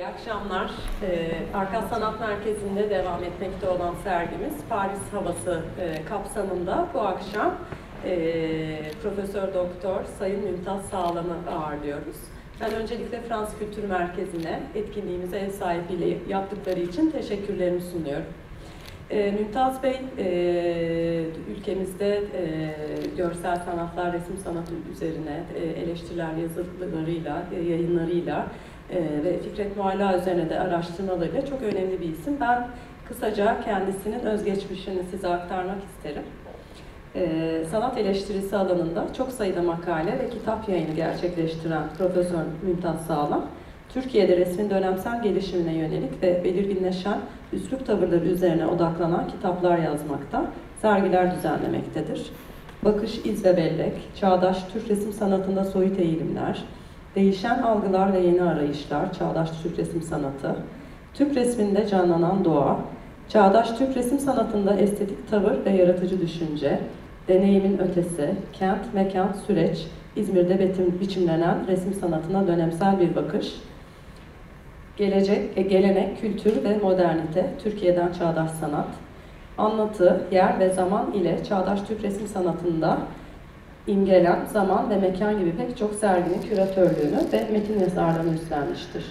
İyi akşamlar. Ee, Arkas Sanat Merkezi'nde devam etmekte olan sergimiz Paris Havası e, kapsamında bu akşam e, Profesör Doktor Sayın Mümtaz Sağlam'ı ağırlıyoruz. Ben öncelikle Frans Kültür Merkezi'ne etkinliğimize ev sahipliği yaptıkları için teşekkürlerimi sunuyorum. E, Mümtaz Bey e, ülkemizde görsel sanatlar, resim sanatı üzerine eleştiriler yazılarıyla, yayınlarıyla e, ve Fikret Mualla üzerine de araştırmalarıyla çok önemli bir isim. Ben kısaca kendisinin özgeçmişini size aktarmak isterim. E, sanat eleştirisi alanında çok sayıda makale ve kitap yayını gerçekleştiren Profesör Mümtaz Sağlam, Türkiye'de resmin dönemsel gelişimine yönelik ve belirginleşen üslup tavırları üzerine odaklanan kitaplar yazmakta, sergiler düzenlemektedir. Bakış, iz ve bellek, çağdaş Türk resim sanatında soyut eğilimler, değişen algılar ve yeni arayışlar, çağdaş Türk resim sanatı, Türk resminde canlanan doğa, çağdaş Türk resim sanatında estetik tavır ve yaratıcı düşünce, deneyimin ötesi, kent, mekan, süreç, İzmir'de betim, biçimlenen resim sanatına dönemsel bir bakış, gelecek, e, gelenek, kültür ve modernite, Türkiye'den çağdaş sanat, anlatı, yer ve zaman ile çağdaş Türk resim sanatında imgelen, zaman ve mekan gibi pek çok serginin küratörlüğünü ve metin yazarlığını üstlenmiştir.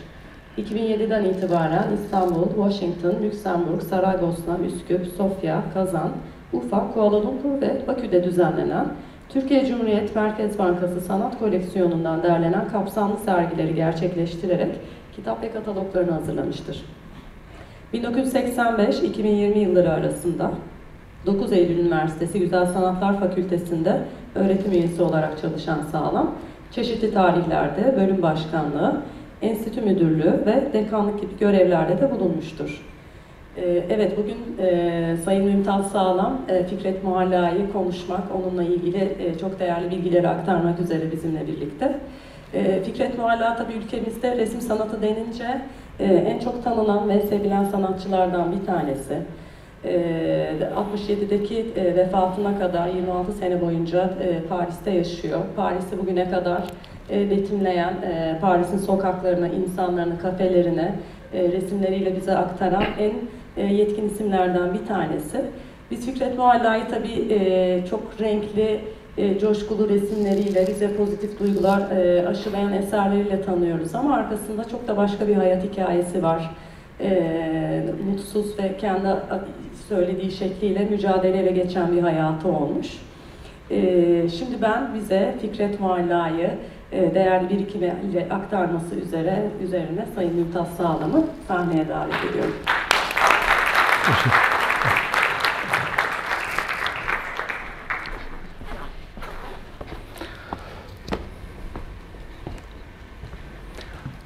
2007'den itibaren İstanbul, Washington, Lüksemburg, Saraybosna, Üsküp, Sofya, Kazan, Ufak, Kuala Lumpur ve Bakü'de düzenlenen Türkiye Cumhuriyet Merkez Bankası Sanat Koleksiyonu'ndan derlenen kapsamlı sergileri gerçekleştirerek kitap ve kataloglarını hazırlamıştır. 1985-2020 yılları arasında 9 Eylül Üniversitesi Güzel Sanatlar Fakültesi'nde öğretim üyesi olarak çalışan Sağlam, çeşitli tarihlerde bölüm başkanlığı, enstitü müdürlüğü ve dekanlık gibi görevlerde de bulunmuştur. Ee, evet, bugün e, Sayın Mümtaz Sağlam, e, Fikret Muhalla'yı konuşmak, onunla ilgili e, çok değerli bilgileri aktarmak üzere bizimle birlikte. Fikret Muhalla tabii ülkemizde resim sanatı denince en çok tanınan ve sevilen sanatçılardan bir tanesi. E, 67'deki e, vefatına kadar 26 sene boyunca e, Paris'te yaşıyor. Paris'i bugüne kadar e, betimleyen, Paris'in sokaklarına, insanlarını, kafelerine resimleriyle bize aktaran en yetkin isimlerden bir tanesi. Biz Fikret Muhalla'yı tabii çok renkli, coşkulu resimleriyle, bize pozitif duygular aşılayan eserleriyle tanıyoruz ama arkasında çok da başka bir hayat hikayesi var. E, mutsuz ve kendi söylediği şekliyle mücadeleyle geçen bir hayatı olmuş. E, şimdi ben bize Fikret Mualla'yı e, değerli birikimiyle aktarması üzere üzerine Sayın Mümtaz Sağlam'ı sahneye davet ediyorum.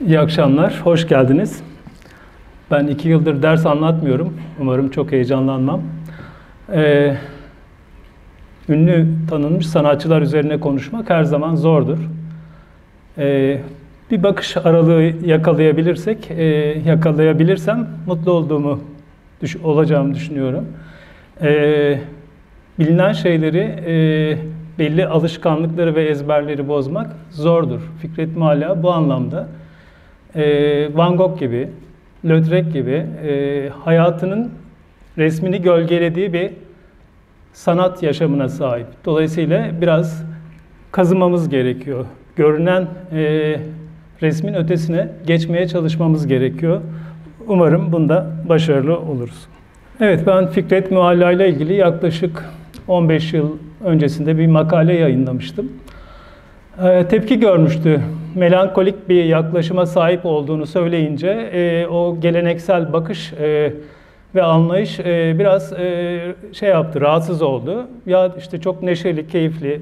İyi akşamlar, hoş geldiniz. Ben iki yıldır ders anlatmıyorum. Umarım çok heyecanlanmam. Ee, ünlü, tanınmış sanatçılar üzerine konuşmak her zaman zordur. Ee, bir bakış aralığı yakalayabilirsek, e, yakalayabilirsem mutlu olduğumu düş olacağımı düşünüyorum. Ee, bilinen şeyleri, e, belli alışkanlıkları ve ezberleri bozmak zordur. Fikret Mualla bu anlamda e, Van Gogh gibi, Lautrec gibi e, hayatının resmini gölgelediği bir sanat yaşamına sahip. Dolayısıyla biraz kazımamız gerekiyor. Görünen e, resmin ötesine geçmeye çalışmamız gerekiyor. Umarım bunda başarılı oluruz. Evet ben Fikret Mualla ile ilgili yaklaşık 15 yıl öncesinde bir makale yayınlamıştım. Ee, tepki görmüştü. Melankolik bir yaklaşıma sahip olduğunu söyleyince e, o geleneksel bakış e, ve anlayış e, biraz e, şey yaptı, rahatsız oldu. Ya işte çok neşeli, keyifli,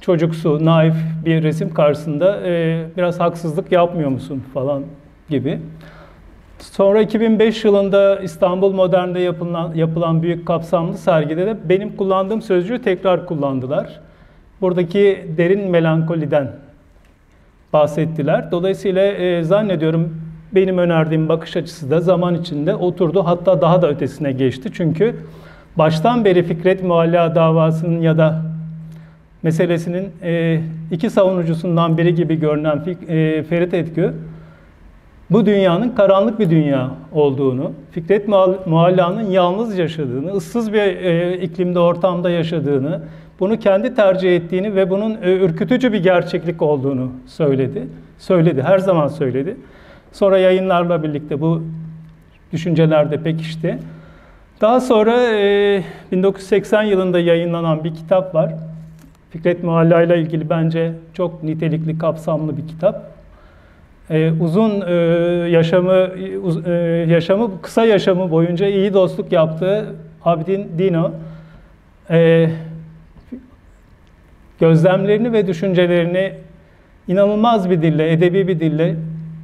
çocuksu, naif bir resim karşısında e, biraz haksızlık yapmıyor musun falan gibi. Sonra 2005 yılında İstanbul Modern'de yapılan, yapılan büyük kapsamlı sergide de benim kullandığım sözcüğü tekrar kullandılar buradaki derin melankoliden bahsettiler. Dolayısıyla e, zannediyorum benim önerdiğim bakış açısı da zaman içinde oturdu. Hatta daha da ötesine geçti. Çünkü baştan beri Fikret Mualla davasının ya da meselesinin e, iki savunucusundan biri gibi görünen e, Ferit Etkü, bu dünyanın karanlık bir dünya olduğunu, Fikret Mualla'nın yalnız yaşadığını, ıssız bir e, iklimde, ortamda yaşadığını, bunu kendi tercih ettiğini ve bunun e, ürkütücü bir gerçeklik olduğunu söyledi. Söyledi, her zaman söyledi. Sonra yayınlarla birlikte bu düşünceler de pekişti. Daha sonra e, 1980 yılında yayınlanan bir kitap var. Fikret Mualla ile ilgili bence çok nitelikli, kapsamlı bir kitap. Ee, uzun e, yaşamı uz, e, yaşamı kısa yaşamı boyunca iyi dostluk yaptığı Abidin Dino e, gözlemlerini ve düşüncelerini inanılmaz bir dille, edebi bir dille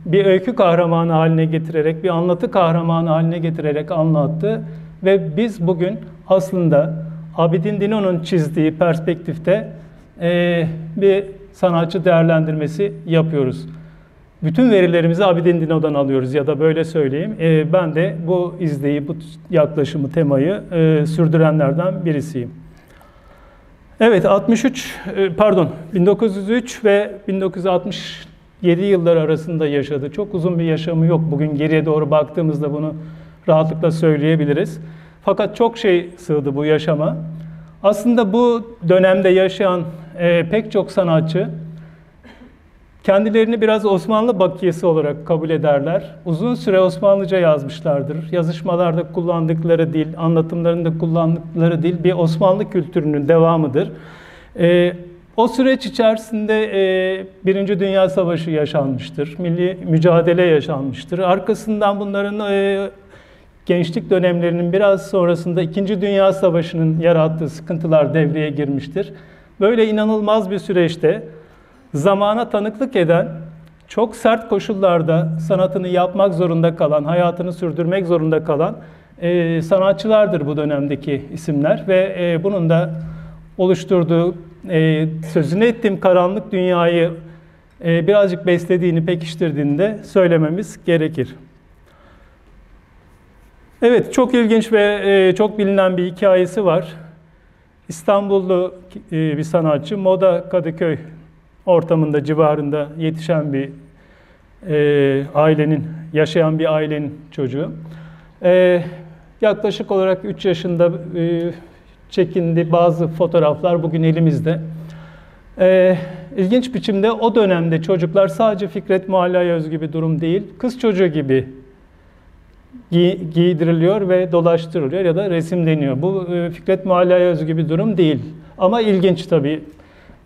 bir öykü kahramanı haline getirerek, bir anlatı kahramanı haline getirerek anlattı ve biz bugün aslında Abidin Dino'nun çizdiği perspektifte e, bir sanatçı değerlendirmesi yapıyoruz. Bütün verilerimizi Abidin Dino'dan alıyoruz ya da böyle söyleyeyim. E, ben de bu izleyi, bu yaklaşımı, temayı e, sürdürenlerden birisiyim. Evet 63 e, pardon 1903 ve 1967 yıllar arasında yaşadı. Çok uzun bir yaşamı yok. Bugün geriye doğru baktığımızda bunu rahatlıkla söyleyebiliriz. Fakat çok şey sığdı bu yaşama. Aslında bu dönemde yaşayan e, pek çok sanatçı kendilerini biraz Osmanlı bakiyesi olarak kabul ederler. Uzun süre Osmanlıca yazmışlardır. Yazışmalarda kullandıkları dil, anlatımlarında kullandıkları dil bir Osmanlı kültürünün devamıdır. E, o süreç içerisinde e, Birinci Dünya Savaşı yaşanmıştır, milli mücadele yaşanmıştır. Arkasından bunların e, gençlik dönemlerinin biraz sonrasında İkinci Dünya Savaşı'nın yarattığı sıkıntılar devreye girmiştir. Böyle inanılmaz bir süreçte zamana tanıklık eden, çok sert koşullarda sanatını yapmak zorunda kalan, hayatını sürdürmek zorunda kalan e, sanatçılardır bu dönemdeki isimler ve e, bunun da oluşturduğu e, sözünü ettiğim karanlık dünyayı e, birazcık beslediğini, pekiştirdiğini de söylememiz gerekir. Evet, çok ilginç ve e, çok bilinen bir hikayesi var. İstanbullu e, bir sanatçı, Moda Kadıköy ortamında, civarında yetişen bir e, ailenin, yaşayan bir ailenin çocuğu. E, yaklaşık olarak 3 yaşında e, çekindi bazı fotoğraflar bugün elimizde. E, ilginç biçimde o dönemde çocuklar sadece Fikret Mualla'ya özgü bir durum değil, kız çocuğu gibi gi giydiriliyor ve dolaştırılıyor ya da resimleniyor. Bu e, Fikret Mualla'ya özgü bir durum değil. Ama ilginç tabii.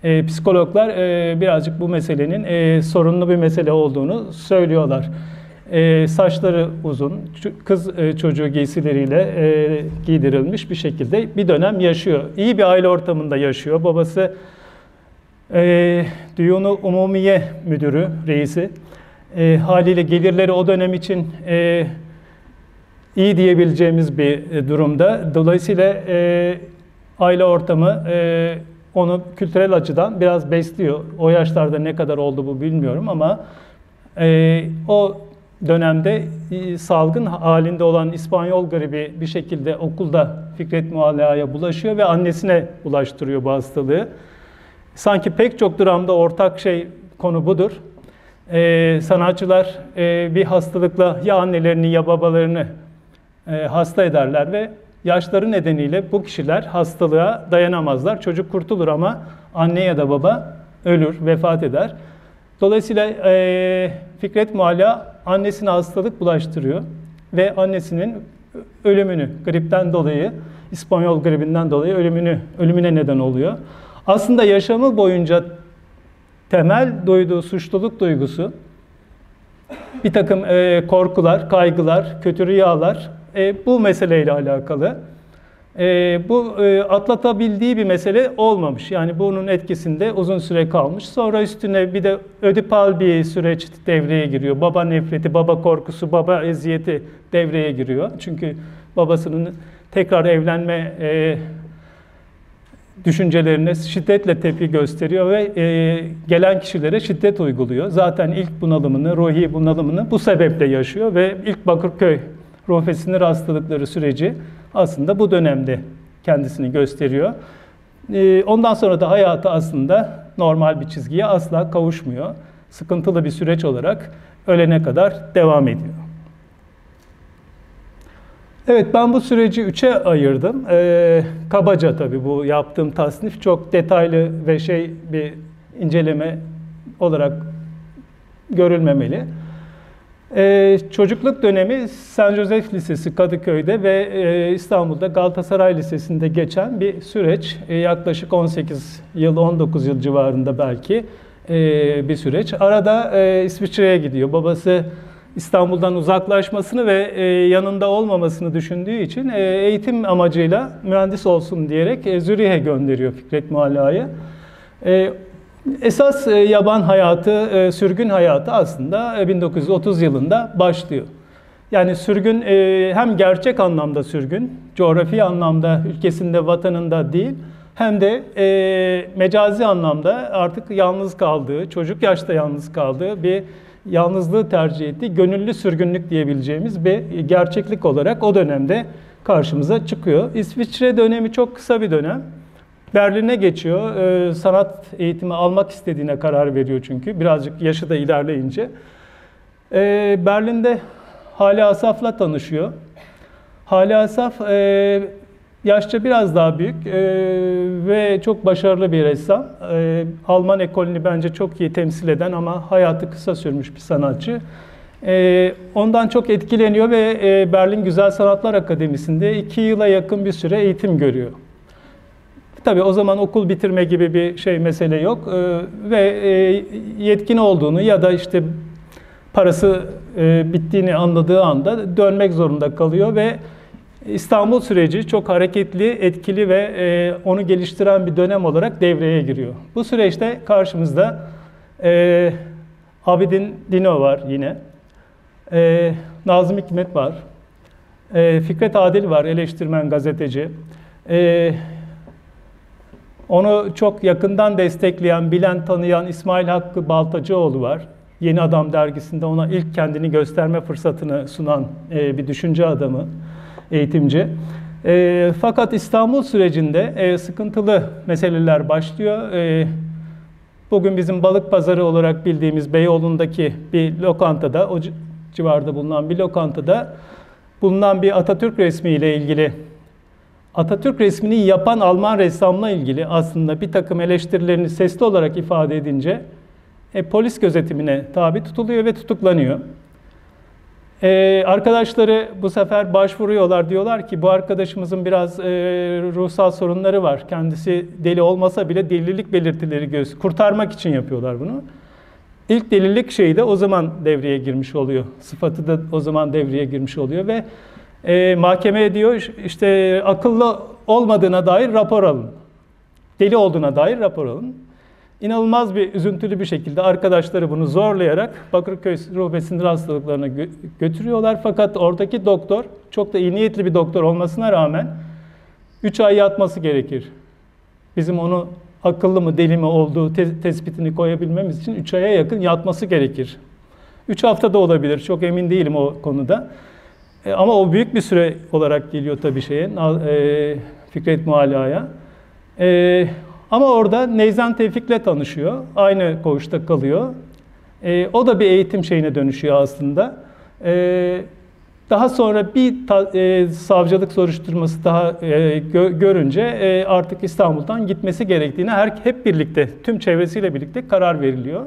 E, psikologlar e, birazcık bu meselenin e, sorunlu bir mesele olduğunu söylüyorlar. E, saçları uzun, kız e, çocuğu giysileriyle e, giydirilmiş bir şekilde bir dönem yaşıyor. İyi bir aile ortamında yaşıyor. Babası e, Diyonu Umumiye Müdürü, reisi. E, haliyle gelirleri o dönem için e, iyi diyebileceğimiz bir e, durumda. Dolayısıyla e, aile ortamı e, onu kültürel açıdan biraz besliyor. O yaşlarda ne kadar oldu bu bilmiyorum ama e, o dönemde e, salgın halinde olan İspanyol gribi bir şekilde okulda Fikret Mualla'ya bulaşıyor ve annesine bulaştırıyor bu hastalığı. Sanki pek çok dramda ortak şey konu budur. Ee, sanatçılar e, bir hastalıkla ya annelerini ya babalarını e, hasta ederler ve yaşları nedeniyle bu kişiler hastalığa dayanamazlar. Çocuk kurtulur ama anne ya da baba ölür, vefat eder. Dolayısıyla e, Fikret Mualla annesine hastalık bulaştırıyor ve annesinin ölümünü gripten dolayı, İspanyol gribinden dolayı ölümünü ölümüne neden oluyor. Aslında yaşamı boyunca temel duyduğu suçluluk duygusu, bir takım e, korkular, kaygılar, kötü rüyalar e, bu meseleyle alakalı. E, bu e, atlatabildiği bir mesele olmamış. Yani bunun etkisinde uzun süre kalmış. Sonra üstüne bir de ödipal bir süreç devreye giriyor. Baba nefreti, baba korkusu, baba eziyeti devreye giriyor. Çünkü babasının tekrar evlenme e, düşüncelerine şiddetle tepki gösteriyor ve e, gelen kişilere şiddet uyguluyor. Zaten ilk bunalımını, ruhi bunalımını bu sebeple yaşıyor ve ilk Bakırköy ve sinir hastalıkları süreci aslında bu dönemde kendisini gösteriyor. Ee, ondan sonra da hayatı aslında normal bir çizgiye asla kavuşmuyor. sıkıntılı bir süreç olarak ölene kadar devam ediyor. Evet ben bu süreci üçe ayırdım. Ee, kabaca tabii bu yaptığım tasnif çok detaylı ve şey bir inceleme olarak görülmemeli. Ee, çocukluk dönemi San Josef Lisesi Kadıköy'de ve e, İstanbul'da Galatasaray Lisesi'nde geçen bir süreç. E, yaklaşık 18 yıl, 19 yıl civarında belki e, bir süreç. Arada e, İsviçre'ye gidiyor. Babası İstanbul'dan uzaklaşmasını ve e, yanında olmamasını düşündüğü için e, eğitim amacıyla mühendis olsun diyerek e, Zürih'e gönderiyor Fikret Mualla'yı. E, esas e, yaban hayatı, e, sürgün hayatı aslında e, 1930 yılında başlıyor. Yani sürgün e, hem gerçek anlamda sürgün, coğrafi anlamda ülkesinde, vatanında değil, hem de e, mecazi anlamda artık yalnız kaldığı, çocuk yaşta yalnız kaldığı bir yalnızlığı tercih ettiği gönüllü sürgünlük diyebileceğimiz bir gerçeklik olarak o dönemde karşımıza çıkıyor. İsviçre dönemi çok kısa bir dönem. Berlin'e geçiyor. Ee, sanat eğitimi almak istediğine karar veriyor çünkü. Birazcık yaşı da ilerleyince. Ee, Berlin'de Hali Asaf'la tanışıyor. Hali Asaf e, yaşça biraz daha büyük e, ve çok başarılı bir ressam. E, Alman ekolünü bence çok iyi temsil eden ama hayatı kısa sürmüş bir sanatçı. E, ondan çok etkileniyor ve e, Berlin Güzel Sanatlar Akademisi'nde iki yıla yakın bir süre eğitim görüyor. Tabii o zaman okul bitirme gibi bir şey mesele yok e, ve e, yetkin olduğunu ya da işte parası e, bittiğini anladığı anda dönmek zorunda kalıyor ve İstanbul süreci çok hareketli, etkili ve e, onu geliştiren bir dönem olarak devreye giriyor. Bu süreçte karşımızda e, Abidin Dino var yine, e, Nazım Hikmet var, e, Fikret Adil var, eleştirmen gazeteci. E, onu çok yakından destekleyen, bilen, tanıyan İsmail Hakkı Baltacıoğlu var. Yeni Adam dergisinde ona ilk kendini gösterme fırsatını sunan e, bir düşünce adamı eğitimci. E, fakat İstanbul sürecinde e, sıkıntılı meseleler başlıyor. Bugün bizim balık pazarı olarak bildiğimiz Beyoğlu'ndaki bir lokantada, o civarda bulunan bir lokantada bulunan bir Atatürk resmiyle ilgili Atatürk resmini yapan Alman ressamla ilgili aslında bir takım eleştirilerini sesli olarak ifade edince e, polis gözetimine tabi tutuluyor ve tutuklanıyor. Ee, arkadaşları bu sefer başvuruyorlar. Diyorlar ki bu arkadaşımızın biraz e, ruhsal sorunları var. Kendisi deli olmasa bile delilik belirtileri göz kurtarmak için yapıyorlar bunu. İlk delilik şeyi de o zaman devreye girmiş oluyor. Sıfatı da o zaman devreye girmiş oluyor ve e, mahkeme diyor işte akıllı olmadığına dair rapor alın. Deli olduğuna dair rapor alın. İnanılmaz bir üzüntülü bir şekilde arkadaşları bunu zorlayarak Bakırköy Ruh Sinir Hastalıklarına gö- götürüyorlar. Fakat oradaki doktor çok da iyi niyetli bir doktor olmasına rağmen 3 ay yatması gerekir. Bizim onu akıllı mı deli mi olduğu te- tespitini koyabilmemiz için 3 aya yakın yatması gerekir. 3 hafta da olabilir çok emin değilim o konuda. E, ama o büyük bir süre olarak geliyor tabii şeye, e, Fikret Mualla'ya. E, ama orada Neyzen Tevfik'le tanışıyor. Aynı koğuşta kalıyor. E, o da bir eğitim şeyine dönüşüyor aslında. E, daha sonra bir ta, e, savcılık soruşturması daha e, gö, görünce e, artık İstanbul'dan gitmesi gerektiğine her, hep birlikte, tüm çevresiyle birlikte karar veriliyor.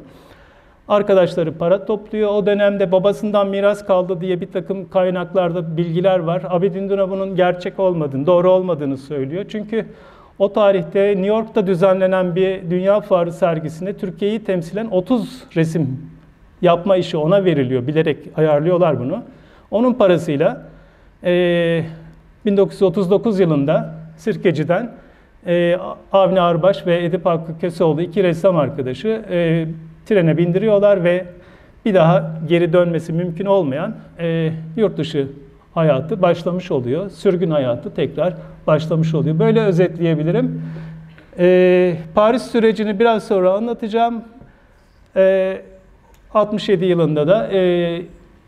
Arkadaşları para topluyor. O dönemde babasından miras kaldı diye bir takım kaynaklarda bilgiler var. Abidin Duna bunun gerçek olmadığını, doğru olmadığını söylüyor. Çünkü o tarihte New York'ta düzenlenen bir dünya fuarı sergisinde Türkiye'yi temsilen 30 resim yapma işi ona veriliyor. Bilerek ayarlıyorlar bunu. Onun parasıyla e, 1939 yılında Sirkeci'den e, Avni Arbaş ve Edip Hakkı Köseoğlu iki ressam arkadaşı e, trene bindiriyorlar ve bir daha geri dönmesi mümkün olmayan e, yurt dışı hayatı başlamış oluyor. Sürgün hayatı tekrar başlamış oluyor. Böyle özetleyebilirim. E, Paris sürecini biraz sonra anlatacağım. E, 67 yılında da e,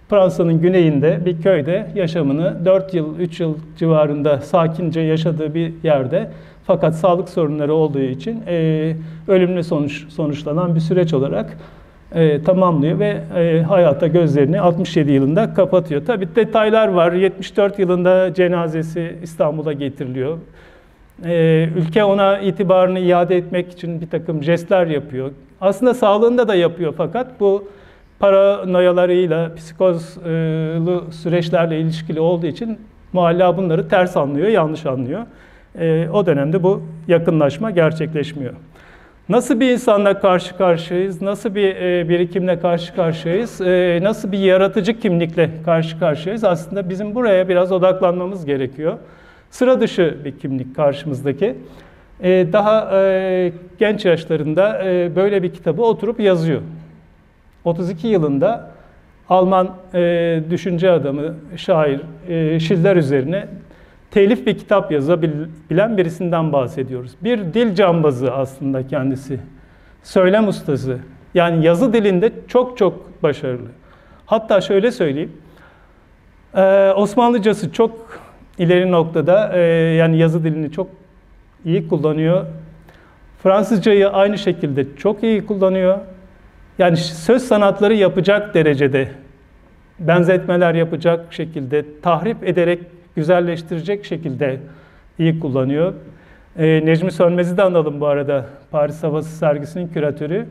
Fransa'nın güneyinde bir köyde yaşamını 4 yıl, 3 yıl civarında sakince yaşadığı bir yerde fakat sağlık sorunları olduğu için e, ölümle sonuç sonuçlanan bir süreç olarak e, tamamlıyor ve e, hayata gözlerini 67 yılında kapatıyor. Tabi detaylar var. 74 yılında cenazesi İstanbul'a getiriliyor. E, ülke ona itibarını iade etmek için bir takım jestler yapıyor. Aslında sağlığında da yapıyor fakat bu paranoyalarıyla, psikozlu süreçlerle ilişkili olduğu için muhalla bunları ters anlıyor, yanlış anlıyor. E, o dönemde bu yakınlaşma gerçekleşmiyor. Nasıl bir insanla karşı karşıyayız? Nasıl bir e, birikimle karşı karşıyayız? E, nasıl bir yaratıcı kimlikle karşı karşıyayız? Aslında bizim buraya biraz odaklanmamız gerekiyor. Sıra dışı bir kimlik karşımızdaki. E, daha e, genç yaşlarında e, böyle bir kitabı oturup yazıyor. 32 yılında Alman e, düşünce adamı, şair e, Schiller üzerine telif bir kitap yazabilen birisinden bahsediyoruz. Bir dil cambazı aslında kendisi. Söylem ustası. Yani yazı dilinde çok çok başarılı. Hatta şöyle söyleyeyim. Ee, Osmanlıcası çok ileri noktada. Ee, yani yazı dilini çok iyi kullanıyor. Fransızcayı aynı şekilde çok iyi kullanıyor. Yani söz sanatları yapacak derecede benzetmeler yapacak şekilde tahrip ederek güzelleştirecek şekilde iyi kullanıyor. E, Necmi Sönmez'i de analım bu arada. Paris Havası sergisinin küratörü.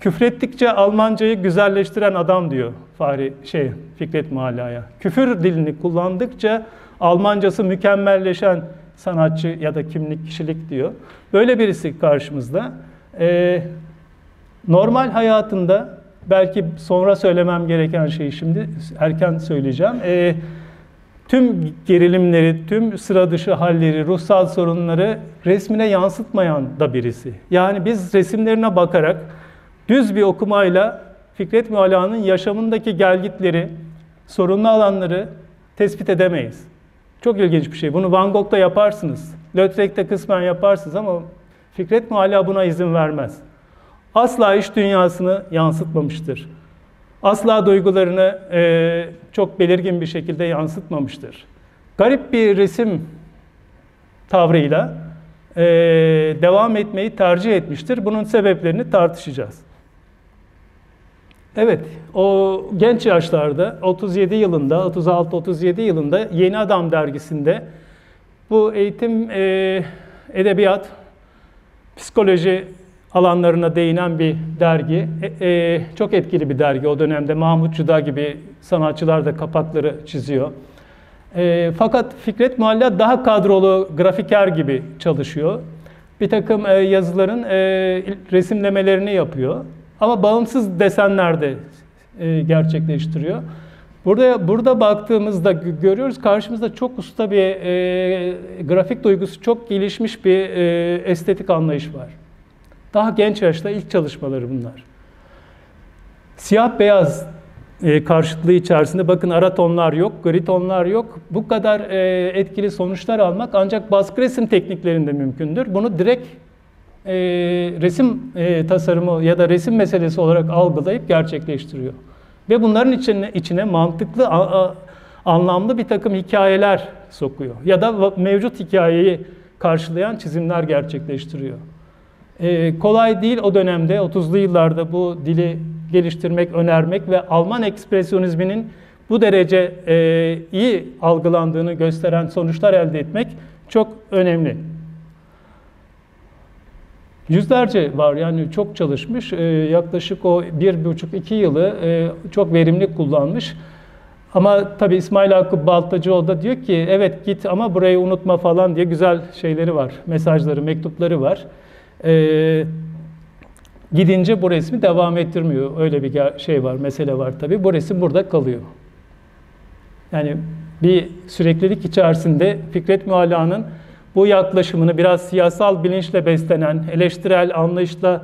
Küfrettikçe Almancayı güzelleştiren adam diyor Fahri şey Fikret Muhalla'ya. Küfür dilini kullandıkça Almancası mükemmelleşen sanatçı ya da kimlik kişilik diyor. Böyle birisi karşımızda. E, normal hayatında belki sonra söylemem gereken şeyi şimdi erken söyleyeceğim. E, tüm gerilimleri, tüm sıra dışı halleri, ruhsal sorunları resmine yansıtmayan da birisi. Yani biz resimlerine bakarak düz bir okumayla Fikret Mualla'nın yaşamındaki gelgitleri, sorunlu alanları tespit edemeyiz. Çok ilginç bir şey. Bunu Van Gogh'da yaparsınız. Lautrec'te kısmen yaparsınız ama Fikret Mualla buna izin vermez. Asla iş dünyasını yansıtmamıştır asla duygularını e, çok belirgin bir şekilde yansıtmamıştır. Garip bir resim tavrıyla e, devam etmeyi tercih etmiştir. Bunun sebeplerini tartışacağız. Evet, o genç yaşlarda 37 yılında, 36-37 yılında Yeni Adam dergisinde bu eğitim, e, edebiyat, psikoloji alanlarına değinen bir dergi. E, e, çok etkili bir dergi o dönemde. Mahmut Cuda gibi sanatçılar da kapakları çiziyor. E, fakat Fikret Mualla daha kadrolu grafiker gibi çalışıyor. Bir takım e, yazıların e, resimlemelerini yapıyor. Ama bağımsız desenlerde e, gerçekleştiriyor. Burada burada baktığımızda görüyoruz karşımızda çok usta bir e, grafik duygusu çok gelişmiş bir e, estetik anlayış var. Daha genç yaşta ilk çalışmaları bunlar. Siyah beyaz e, karşıtlığı içerisinde bakın ara tonlar yok, gri tonlar yok. Bu kadar e, etkili sonuçlar almak ancak baskı resim tekniklerinde mümkündür. Bunu direkt e, resim tasarımı ya da resim meselesi olarak algılayıp gerçekleştiriyor. Ve bunların içine, içine mantıklı, anlamlı bir takım hikayeler sokuyor. Ya da mevcut hikayeyi karşılayan çizimler gerçekleştiriyor. Ee, kolay değil o dönemde 30'lu yıllarda bu dili geliştirmek, önermek ve Alman ekspresyonizminin bu derece e, iyi algılandığını gösteren sonuçlar elde etmek çok önemli. Yüzlerce var yani çok çalışmış. E, yaklaşık o bir buçuk iki yılı e, çok verimli kullanmış. Ama tabi İsmail Hakkı Baltacıoğlu da diyor ki evet git ama burayı unutma falan diye güzel şeyleri var. Mesajları, mektupları var. E, gidince bu resmi devam ettirmiyor. Öyle bir şey var, mesele var tabii. Bu resim burada kalıyor. Yani bir süreklilik içerisinde Fikret Mualla'nın bu yaklaşımını biraz siyasal bilinçle beslenen, eleştirel anlayışla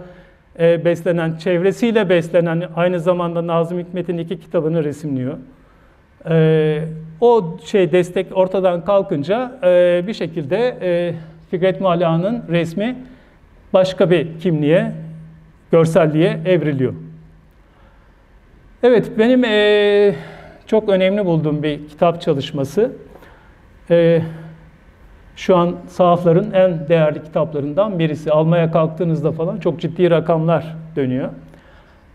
e, beslenen, çevresiyle beslenen, aynı zamanda Nazım Hikmet'in iki kitabını resimliyor. E, o şey destek ortadan kalkınca e, bir şekilde e, Fikret Mualla'nın resmi başka bir kimliğe, görselliğe evriliyor. Evet, benim e, çok önemli bulduğum bir kitap çalışması. E, şu an sahafların en değerli kitaplarından birisi. Almaya kalktığınızda falan çok ciddi rakamlar dönüyor.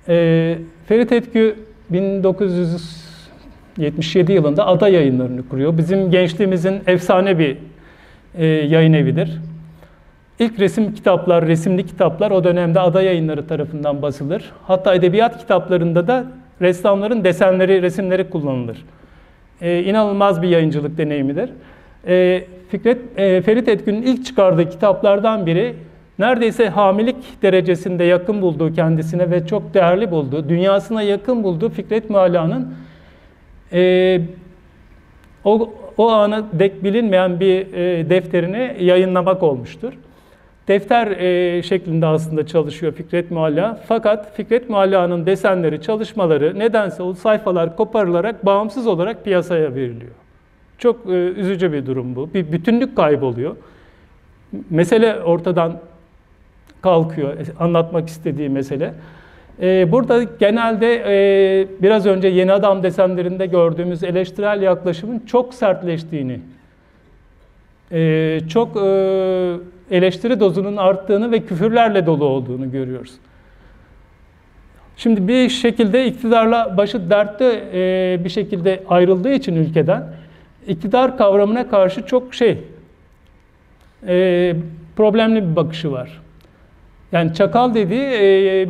E, Ferit Etkü 1977 yılında Ada Yayınlarını kuruyor. Bizim gençliğimizin efsane bir e, yayın evidir. İlk resim kitaplar, resimli kitaplar o dönemde Ada Yayınları tarafından basılır. Hatta edebiyat kitaplarında da ressamların desenleri, resimleri kullanılır. Ee, inanılmaz bir yayıncılık deneyimidir. Ee, Fikret, e, Ferit Etkün'ün ilk çıkardığı kitaplardan biri neredeyse hamilik derecesinde yakın bulduğu kendisine ve çok değerli bulduğu, dünyasına yakın bulduğu Fikret Mualla'nın e, o, o ana dek bilinmeyen bir e, defterini yayınlamak olmuştur. Defter e, şeklinde aslında çalışıyor Fikret Mualla. Fakat Fikret Mualla'nın desenleri, çalışmaları nedense o sayfalar koparılarak bağımsız olarak piyasaya veriliyor. Çok e, üzücü bir durum bu. Bir bütünlük kayboluyor. Mesele ortadan kalkıyor. Anlatmak istediği mesele. E, burada genelde e, biraz önce Yeni Adam desenlerinde gördüğümüz eleştirel yaklaşımın çok sertleştiğini, e, çok e, eleştiri dozunun arttığını ve küfürlerle dolu olduğunu görüyoruz. Şimdi bir şekilde iktidarla başı dertte e, bir şekilde ayrıldığı için ülkeden iktidar kavramına karşı çok şey e, problemli bir bakışı var. Yani çakal dediği e,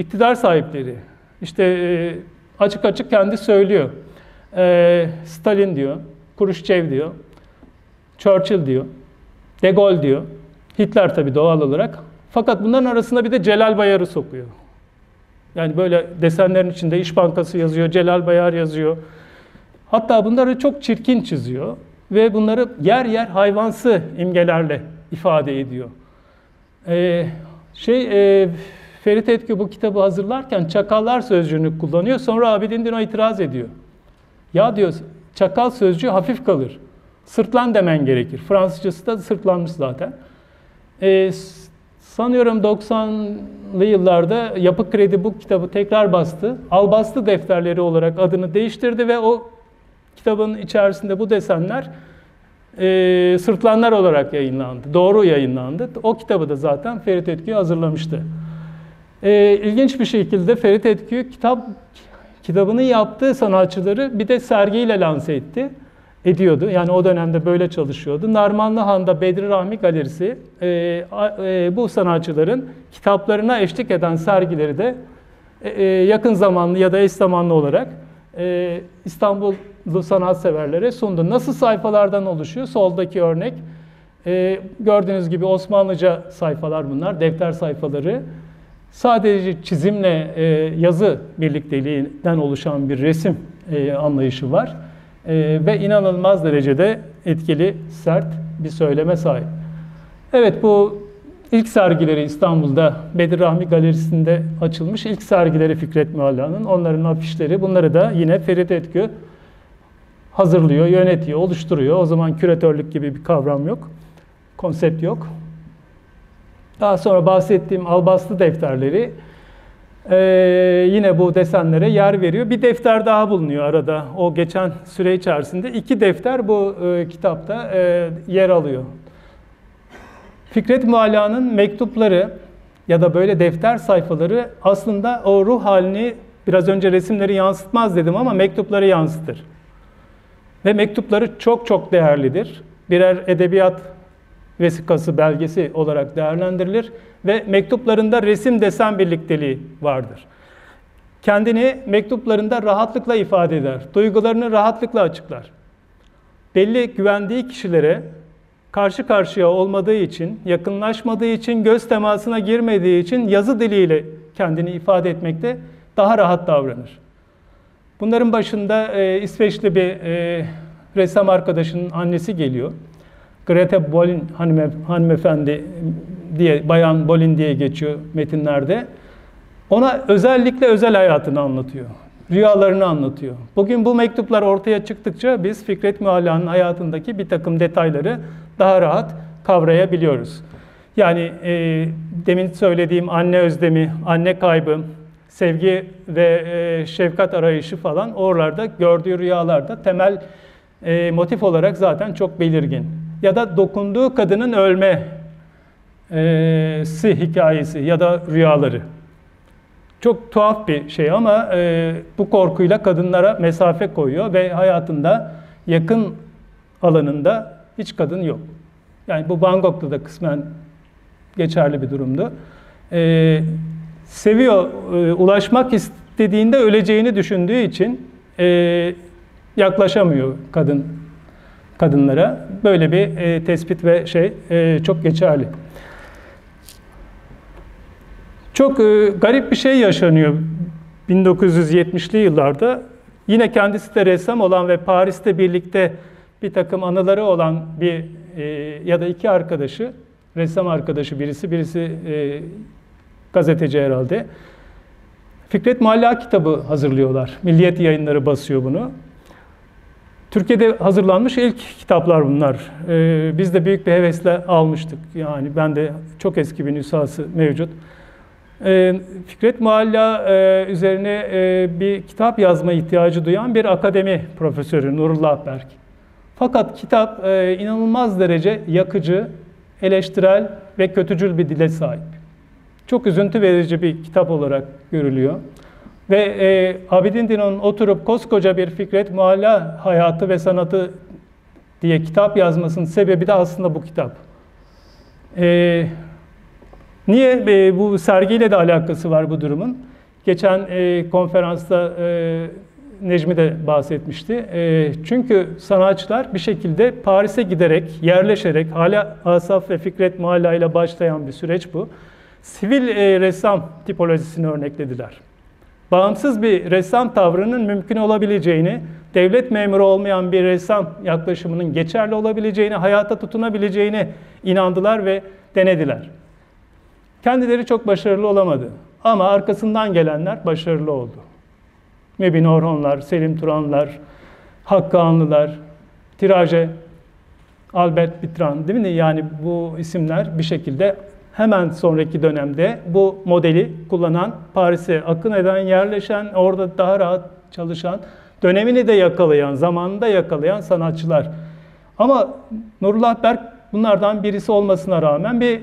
iktidar sahipleri. İşte e, açık açık kendi söylüyor. E, Stalin diyor, Khrushchev diyor, Churchill diyor, De Gaulle diyor. Hitler tabii doğal olarak. Fakat bunların arasında bir de Celal Bayar'ı sokuyor. Yani böyle desenlerin içinde İş Bankası yazıyor, Celal Bayar yazıyor. Hatta bunları çok çirkin çiziyor ve bunları yer yer hayvansı imgelerle ifade ediyor. Ee, şey e, Ferit Etkü bu kitabı hazırlarken çakallar sözcüğünü kullanıyor. Sonra Abidin Dino itiraz ediyor. Ya diyor çakal sözcüğü hafif kalır. Sırtlan demen gerekir. Fransızcası da sırtlanmış zaten. Ee, sanıyorum 90'lı yıllarda Yapı Kredi bu kitabı tekrar bastı. Albastı defterleri olarak adını değiştirdi ve o kitabın içerisinde bu desenler e, sırtlanlar olarak yayınlandı. Doğru yayınlandı. O kitabı da zaten Ferit Etkü hazırlamıştı. E, ilginç bir şekilde Ferit Etkü kitap kitabını yaptığı sanatçıları bir de sergiyle lanse etti ediyordu. Yani o dönemde böyle çalışıyordu. Narmanlı Han'da Bedri Rahmi Galerisi e, e, bu sanatçıların kitaplarına eşlik eden sergileri de e, e, yakın zamanlı ya da eş zamanlı olarak e, İstanbullu sanatseverlere sundu. Nasıl sayfalardan oluşuyor? Soldaki örnek. E, gördüğünüz gibi Osmanlıca sayfalar bunlar, defter sayfaları. Sadece çizimle e, yazı birlikteliğinden oluşan bir resim e, anlayışı var e, ve inanılmaz derecede etkili, sert bir söyleme sahip. Evet bu ilk sergileri İstanbul'da Bedir Rahmi Galerisi'nde açılmış ilk sergileri Fikret Mualla'nın. Onların afişleri bunları da yine Ferit Etkü hazırlıyor, yönetiyor, oluşturuyor. O zaman küratörlük gibi bir kavram yok, konsept yok. Daha sonra bahsettiğim albastı defterleri ee, yine bu desenlere yer veriyor. Bir defter daha bulunuyor arada. O geçen süre içerisinde iki defter bu e, kitapta e, yer alıyor. Fikret Mualla'nın mektupları ya da böyle defter sayfaları aslında o ruh halini biraz önce resimleri yansıtmaz dedim ama mektupları yansıtır. Ve mektupları çok çok değerlidir. Birer edebiyat vesikası, belgesi olarak değerlendirilir ve mektuplarında resim desen birlikteliği vardır. Kendini mektuplarında rahatlıkla ifade eder, duygularını rahatlıkla açıklar. Belli güvendiği kişilere karşı karşıya olmadığı için, yakınlaşmadığı için, göz temasına girmediği için yazı diliyle kendini ifade etmekte daha rahat davranır. Bunların başında e, İsveçli bir e, ressam arkadaşının annesi geliyor. Grete Bolin hanıme, hanımefendi diye, Bayan Bolin diye geçiyor metinlerde. Ona özellikle özel hayatını anlatıyor. Rüyalarını anlatıyor. Bugün bu mektuplar ortaya çıktıkça biz Fikret Mualla'nın hayatındaki bir takım detayları daha rahat kavrayabiliyoruz. Yani e, demin söylediğim anne özlemi, anne kaybı, sevgi ve e, şefkat arayışı falan oralarda gördüğü rüyalarda temel e, motif olarak zaten çok belirgin ya da dokunduğu kadının ölmesi hikayesi ya da rüyaları. çok tuhaf bir şey ama e, bu korkuyla kadınlara mesafe koyuyor ve hayatında yakın alanında hiç kadın yok. Yani bu Van Gogh'ta da kısmen geçerli bir durumdu. E, seviyor, e, ulaşmak istediğinde öleceğini düşündüğü için e, yaklaşamıyor kadın kadınlara. Böyle bir e, tespit ve şey e, çok geçerli. Çok e, garip bir şey yaşanıyor 1970'li yıllarda. Yine kendisi de ressam olan ve Paris'te birlikte bir takım anıları olan bir e, ya da iki arkadaşı, ressam arkadaşı birisi, birisi e, gazeteci herhalde. Fikret Mualla kitabı hazırlıyorlar. Milliyet yayınları basıyor bunu. Türkiye'de hazırlanmış ilk kitaplar bunlar. Ee, biz de büyük bir hevesle almıştık. Yani ben de çok eski bir nüshası mevcut. Ee, Fikret Mualla e, üzerine e, bir kitap yazma ihtiyacı duyan bir akademi profesörü Nurullah Berk. Fakat kitap e, inanılmaz derece yakıcı, eleştirel ve kötücül bir dile sahip. Çok üzüntü verici bir kitap olarak görülüyor. Ve e, Abidin Dino'nun oturup koskoca bir Fikret Mualla hayatı ve sanatı diye kitap yazmasının sebebi de aslında bu kitap. E, niye? E, bu sergiyle de alakası var bu durumun. Geçen e, konferansta e, Necmi de bahsetmişti. E, çünkü sanatçılar bir şekilde Paris'e giderek, yerleşerek, hala Asaf ve Fikret Mualla ile başlayan bir süreç bu. Sivil e, ressam tipolojisini örneklediler bağımsız bir ressam tavrının mümkün olabileceğini, devlet memuru olmayan bir ressam yaklaşımının geçerli olabileceğini, hayata tutunabileceğini inandılar ve denediler. Kendileri çok başarılı olamadı ama arkasından gelenler başarılı oldu. Mübin Orhonlar, Selim Turanlar, Hakkı Anlılar, Tiraje, Albert Bitran değil mi? Yani bu isimler bir şekilde hemen sonraki dönemde bu modeli kullanan, Paris'e akın eden, yerleşen, orada daha rahat çalışan, dönemini de yakalayan, zamanında yakalayan sanatçılar. Ama Nurullah Berk bunlardan birisi olmasına rağmen bir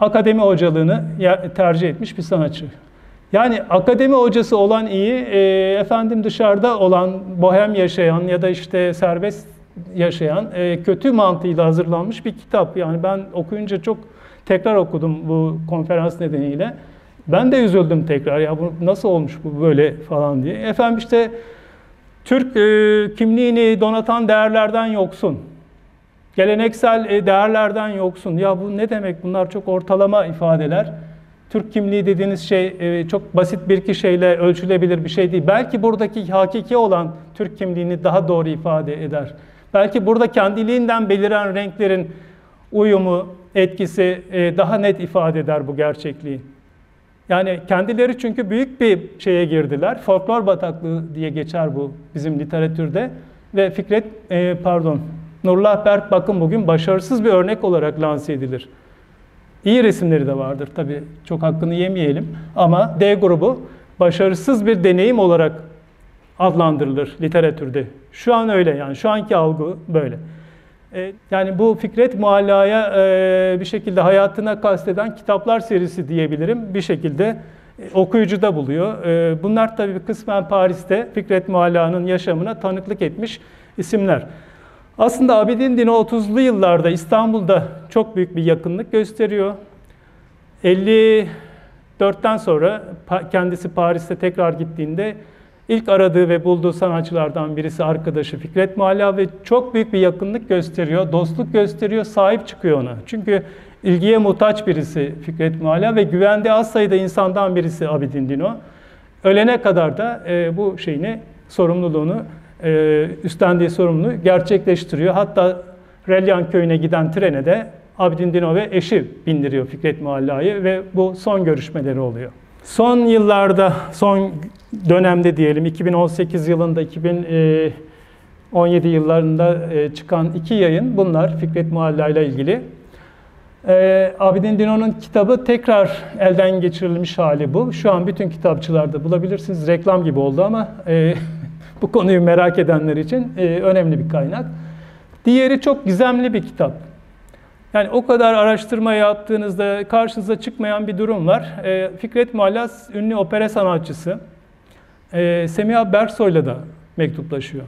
akademi hocalığını tercih etmiş bir sanatçı. Yani akademi hocası olan iyi, e, efendim dışarıda olan, bohem yaşayan ya da işte serbest yaşayan, e, kötü mantığıyla hazırlanmış bir kitap. Yani ben okuyunca çok Tekrar okudum bu konferans nedeniyle. Ben de üzüldüm tekrar ya bu nasıl olmuş bu böyle falan diye. Efendim işte Türk e, kimliğini donatan değerlerden yoksun. Geleneksel e, değerlerden yoksun. Ya bu ne demek? Bunlar çok ortalama ifadeler. Türk kimliği dediğiniz şey e, çok basit bir iki şeyle ölçülebilir bir şey değil. Belki buradaki hakiki olan Türk kimliğini daha doğru ifade eder. Belki burada kendiliğinden beliren renklerin uyumu, etkisi e, daha net ifade eder bu gerçekliği. Yani kendileri çünkü büyük bir şeye girdiler. Folklor bataklığı diye geçer bu bizim literatürde. Ve Fikret, e, pardon, Nurullah Berk bakın bugün başarısız bir örnek olarak lanse edilir. İyi resimleri de vardır tabii çok hakkını yemeyelim. Ama D grubu başarısız bir deneyim olarak adlandırılır literatürde. Şu an öyle yani şu anki algı böyle. E, yani bu Fikret Mualla'ya e, bir şekilde hayatına kasteden kitaplar serisi diyebilirim. Bir şekilde e, okuyucu da buluyor. Bunlar tabii kısmen Paris'te Fikret Mualla'nın yaşamına tanıklık etmiş isimler. Aslında Abidin Dino 30'lu yıllarda İstanbul'da çok büyük bir yakınlık gösteriyor. 54'ten sonra kendisi Paris'te tekrar gittiğinde İlk aradığı ve bulduğu sanatçılardan birisi arkadaşı Fikret Mualla ve çok büyük bir yakınlık gösteriyor, dostluk gösteriyor, sahip çıkıyor ona. Çünkü ilgiye muhtaç birisi Fikret Mualla ve güvende az sayıda insandan birisi Abidin Dino. Ölene kadar da e, bu şeyini, sorumluluğunu, e, üstlendiği sorumluluğu gerçekleştiriyor. Hatta Relyan köyüne giden trene de Abidin Dino ve eşi bindiriyor Fikret Mualla'yı ve bu son görüşmeleri oluyor. Son yıllarda, son dönemde diyelim 2018 yılında, 2017 yıllarında e, çıkan iki yayın bunlar Fikret Mualla ile ilgili. E, Abidin Dino'nun kitabı tekrar elden geçirilmiş hali bu. Şu an bütün kitapçılarda bulabilirsiniz. Reklam gibi oldu ama e, bu konuyu merak edenler için önemli bir kaynak. Diğeri çok gizemli bir kitap. Yani o kadar araştırma yaptığınızda karşınıza çıkmayan bir durum var. E, Fikret Muallas ünlü opera sanatçısı. E, Semiha Berksoy'la da mektuplaşıyor.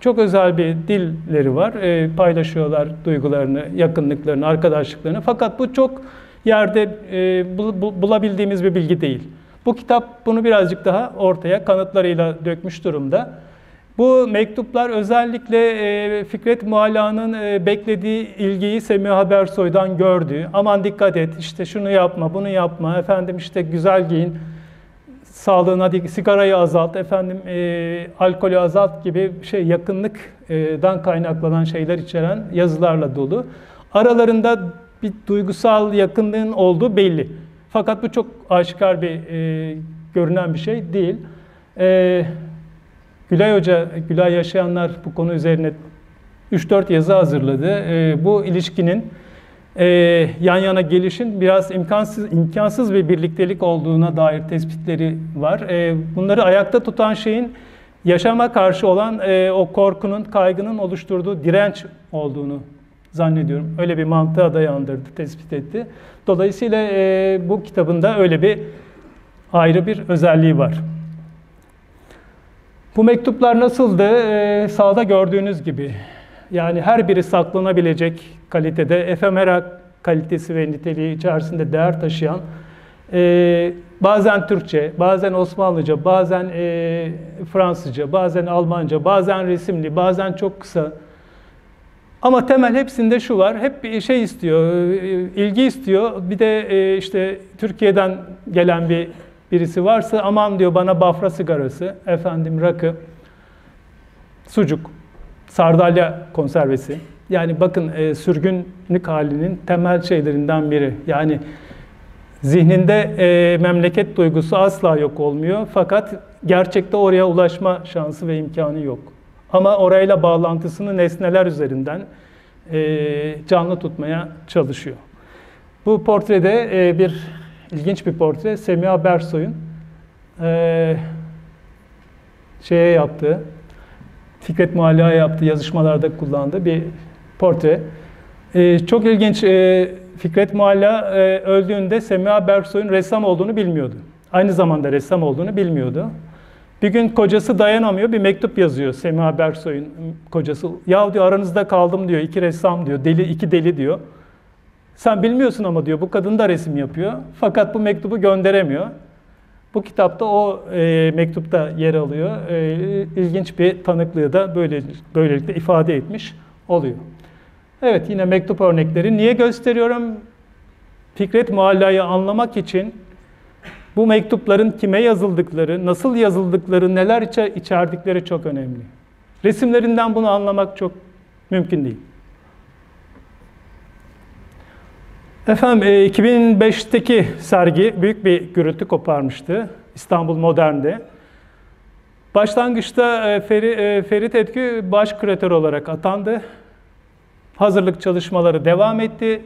Çok özel bir dilleri var. E, paylaşıyorlar duygularını, yakınlıklarını, arkadaşlıklarını. Fakat bu çok yerde e, bul, bul, bulabildiğimiz bir bilgi değil. Bu kitap bunu birazcık daha ortaya kanıtlarıyla dökmüş durumda. Bu mektuplar özellikle e, Fikret Mualla'nın e, beklediği ilgiyi Semiha Habersoy'dan gördü. Aman dikkat et, işte şunu yapma, bunu yapma, efendim işte güzel giyin, sağlığına sigarayı azalt, efendim e, alkolü azalt gibi şey yakınlıktan kaynaklanan şeyler içeren yazılarla dolu. Aralarında bir duygusal yakınlığın olduğu belli. Fakat bu çok aşikar bir e, görünen bir şey değil. E, Gülay Hoca, Gülay Yaşayanlar bu konu üzerine 3-4 yazı hazırladı. E, bu ilişkinin e, yan yana gelişin biraz imkansız imkansız bir birliktelik olduğuna dair tespitleri var. E, bunları ayakta tutan şeyin yaşama karşı olan e, o korkunun, kaygının oluşturduğu direnç olduğunu zannediyorum. Öyle bir mantığa dayandırdı, tespit etti. Dolayısıyla e, bu kitabında öyle bir ayrı bir özelliği var. Bu mektuplar nasıldı? Ee, sağda gördüğünüz gibi. Yani her biri saklanabilecek kalitede, efemera kalitesi ve niteliği içerisinde değer taşıyan, e, bazen Türkçe, bazen Osmanlıca, bazen e, Fransızca, bazen Almanca, bazen resimli, bazen çok kısa. Ama temel hepsinde şu var, hep bir şey istiyor, e, ilgi istiyor. Bir de e, işte Türkiye'den gelen bir birisi varsa aman diyor bana bafra sigarası, efendim rakı, sucuk, sardalya konservesi. Yani bakın e, sürgünlük halinin temel şeylerinden biri. Yani zihninde e, memleket duygusu asla yok olmuyor. Fakat gerçekte oraya ulaşma şansı ve imkanı yok. Ama orayla bağlantısını nesneler üzerinden e, canlı tutmaya çalışıyor. Bu portrede e, bir ilginç bir portre. Semiha Bersoy'un e, şeye yaptığı, Fikret Mualla'ya yaptığı yazışmalarda kullandığı bir portre. E, çok ilginç. E, Fikret Mualla e, öldüğünde Semiha Bersoy'un ressam olduğunu bilmiyordu. Aynı zamanda ressam olduğunu bilmiyordu. Bir gün kocası dayanamıyor, bir mektup yazıyor Semiha Bersoy'un kocası. Ya diyor aranızda kaldım diyor, iki ressam diyor, deli iki deli diyor. Sen bilmiyorsun ama diyor bu kadın da resim yapıyor. Fakat bu mektubu gönderemiyor. Bu kitapta o e, mektupta yer alıyor. E, ilginç bir tanıklığı da böyle böylelikle ifade etmiş oluyor. Evet yine mektup örnekleri. Niye gösteriyorum? Fikret Mualla'yı anlamak için bu mektupların kime yazıldıkları, nasıl yazıldıkları, neler içerdikleri çok önemli. Resimlerinden bunu anlamak çok mümkün değil. Efendim 2005'teki e, sergi büyük bir gürültü koparmıştı İstanbul Modern'de. Başlangıçta e, e, Ferit Etkü baş küratör olarak atandı. Hazırlık çalışmaları devam etti.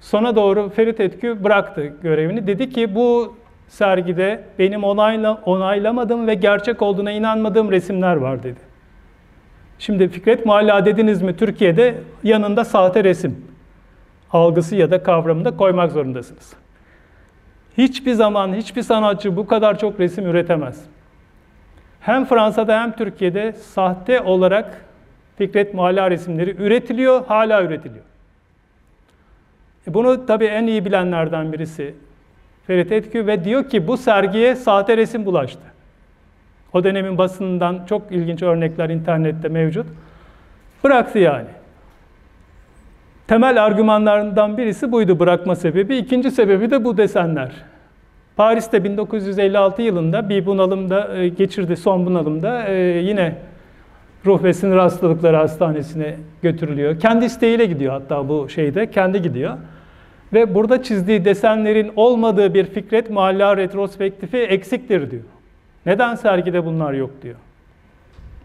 Sona doğru Ferit Etkü bıraktı görevini. Dedi ki bu sergide benim onayla, onaylamadığım ve gerçek olduğuna inanmadığım resimler var dedi. Şimdi Fikret Mualla dediniz mi Türkiye'de yanında sahte resim algısı ya da kavramını koymak zorundasınız. Hiçbir zaman hiçbir sanatçı bu kadar çok resim üretemez. Hem Fransa'da hem Türkiye'de sahte olarak Fikret Mualla resimleri üretiliyor, hala üretiliyor. E bunu tabii en iyi bilenlerden birisi Ferit Etkü ve diyor ki bu sergiye sahte resim bulaştı. O dönemin basınından çok ilginç örnekler internette mevcut. Bıraktı yani. Temel argümanlarından birisi buydu bırakma sebebi. İkinci sebebi de bu desenler. Paris'te 1956 yılında bir bunalımda e, geçirdi, son bunalımda e, yine ruh ve sinir hastalıkları hastanesine götürülüyor. Kendi isteğiyle gidiyor hatta bu şeyde, kendi gidiyor. Ve burada çizdiği desenlerin olmadığı bir Fikret Mualla retrospektifi eksiktir diyor. Neden sergide bunlar yok diyor.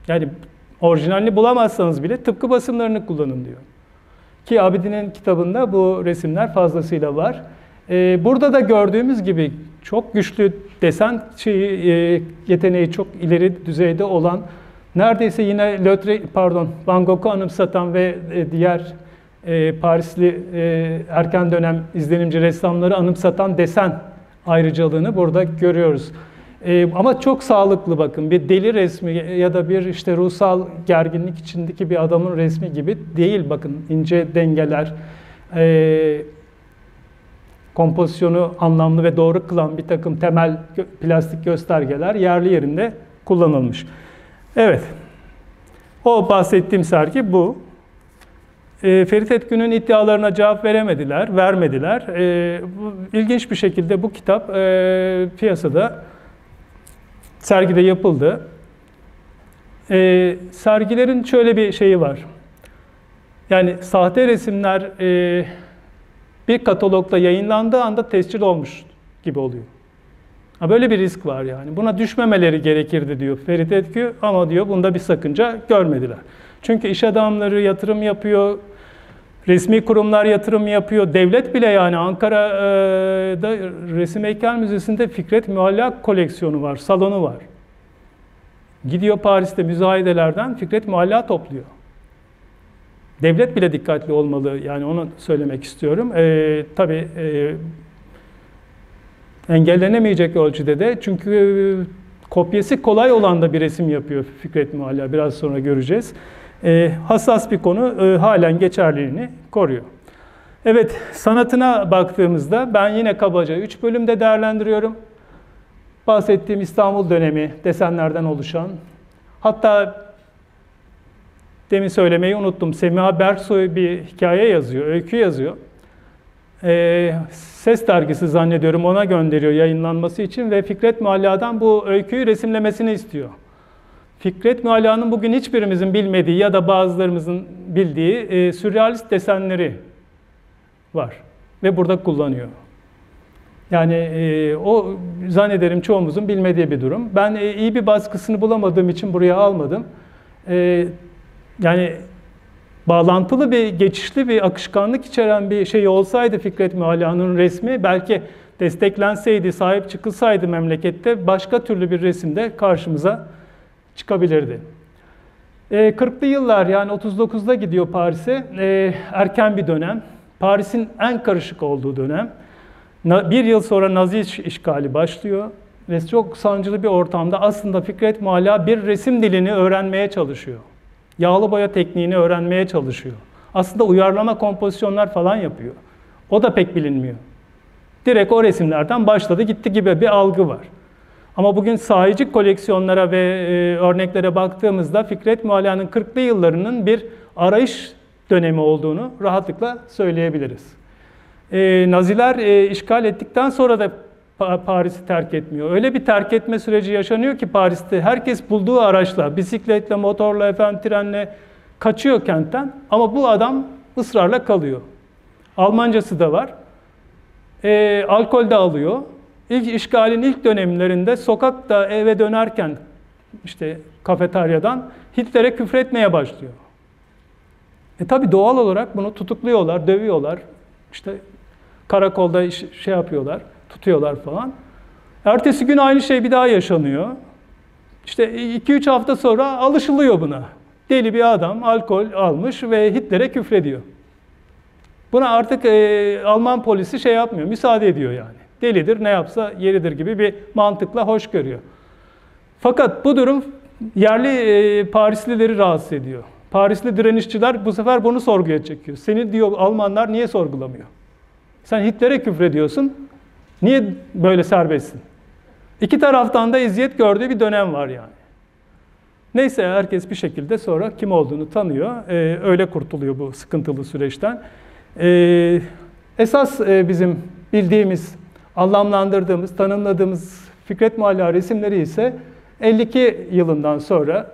Yani orijinalini bulamazsanız bile tıpkı basımlarını kullanın diyor. Ki Abidin'in kitabında bu resimler fazlasıyla var. Ee, burada da gördüğümüz gibi çok güçlü desen şeyi, e, yeteneği çok ileri düzeyde olan neredeyse yine Lötre, pardon Van Gogh'u anımsatan ve e, diğer e, Parisli erken dönem izlenimci ressamları anımsatan desen ayrıcalığını burada görüyoruz. E, ama çok sağlıklı bakın bir deli resmi ya da bir işte ruhsal gerginlik içindeki bir adamın resmi gibi değil bakın ince dengeler, e, kompozisyonu anlamlı ve doğru kılan bir takım temel plastik göstergeler yerli yerinde kullanılmış. Evet, o bahsettiğim sergi bu. E, Ferit Etkün'ün iddialarına cevap veremediler, vermediler. E, bu, ilginç bir şekilde bu kitap e, piyasada sergide yapıldı. E, sergilerin şöyle bir şeyi var. Yani sahte resimler e, bir katalogda yayınlandığı anda tescil olmuş gibi oluyor. Ha, böyle bir risk var yani. Buna düşmemeleri gerekirdi diyor Ferit Etkü ama diyor bunda bir sakınca görmediler. Çünkü iş adamları yatırım yapıyor, resmi kurumlar yatırım yapıyor. Devlet bile yani Ankara'da Resim Heykel Müzesi'nde Fikret Muallak koleksiyonu var, salonu var. Gidiyor Paris'te müzayedelerden Fikret Muallak topluyor. Devlet bile dikkatli olmalı. Yani onu söylemek istiyorum. Ee, tabii e, engellenemeyecek ölçüde de çünkü e, kopyası kolay olan da bir resim yapıyor Fikret Mualla. Biraz sonra göreceğiz. E, hassas bir konu e, halen geçerliliğini koruyor. Evet, sanatına baktığımızda ben yine kabaca 3 bölümde değerlendiriyorum. Bahsettiğim İstanbul dönemi desenlerden oluşan, hatta demin söylemeyi unuttum. Semiha Berksoy bir hikaye yazıyor, öykü yazıyor. Ee, Ses dergisi zannediyorum ona gönderiyor yayınlanması için ve Fikret Mualla'dan bu öyküyü resimlemesini istiyor. Fikret Mualla'nın bugün hiçbirimizin bilmediği ya da bazılarımızın bildiği e, sürrealist desenleri var ve burada kullanıyor. Yani e, o zannederim çoğumuzun bilmediği bir durum. Ben e, iyi bir baskısını bulamadığım için buraya almadım. E, yani bağlantılı bir, geçişli bir, akışkanlık içeren bir şey olsaydı Fikret Mualla'nın resmi belki desteklenseydi, sahip çıkılsaydı memlekette başka türlü bir resimde karşımıza çıkabilirdi. E, 40'lı yıllar yani 39'da gidiyor Paris'e. E, erken bir dönem. Paris'in en karışık olduğu dönem. Bir yıl sonra Nazi işgali başlıyor. Ve çok sancılı bir ortamda aslında Fikret Mualla bir resim dilini öğrenmeye çalışıyor. Yağlı boya tekniğini öğrenmeye çalışıyor. Aslında uyarlama kompozisyonlar falan yapıyor. O da pek bilinmiyor. Direkt o resimlerden başladı gitti gibi bir algı var. Ama bugün sahici koleksiyonlara ve e, örneklere baktığımızda Fikret Mualla'nın 40'lı yıllarının bir arayış dönemi olduğunu rahatlıkla söyleyebiliriz. E, Naziler e, işgal ettikten sonra da Pa- Paris'i terk etmiyor. Öyle bir terk etme süreci yaşanıyor ki Paris'te herkes bulduğu araçla, bisikletle, motorla, efendim trenle kaçıyor kentten. Ama bu adam ısrarla kalıyor. Almancası da var. E, alkol de alıyor. İlk işgalin ilk dönemlerinde sokakta eve dönerken işte kafeteryadan Hitler'e küfretmeye başlıyor. E tabi doğal olarak bunu tutukluyorlar, dövüyorlar. İşte karakolda iş, şey yapıyorlar, tutuyorlar falan. Ertesi gün aynı şey bir daha yaşanıyor. İşte 2-3 hafta sonra alışılıyor buna. Deli bir adam alkol almış ve Hitler'e küfrediyor. Buna artık e, Alman polisi şey yapmıyor, müsaade ediyor yani. Delidir, ne yapsa yeridir gibi bir mantıkla hoş görüyor. Fakat bu durum yerli e, Parislileri rahatsız ediyor. Parisli direnişçiler bu sefer bunu sorguya çekiyor. Seni diyor Almanlar niye sorgulamıyor? Sen Hitler'e küfrediyorsun, niye böyle serbestsin? İki taraftan da eziyet gördüğü bir dönem var yani. Neyse herkes bir şekilde sonra kim olduğunu tanıyor. Ee, öyle kurtuluyor bu sıkıntılı süreçten. Ee, esas e, bizim bildiğimiz, anlamlandırdığımız, tanımladığımız Fikret Mualla resimleri ise 52 yılından sonra,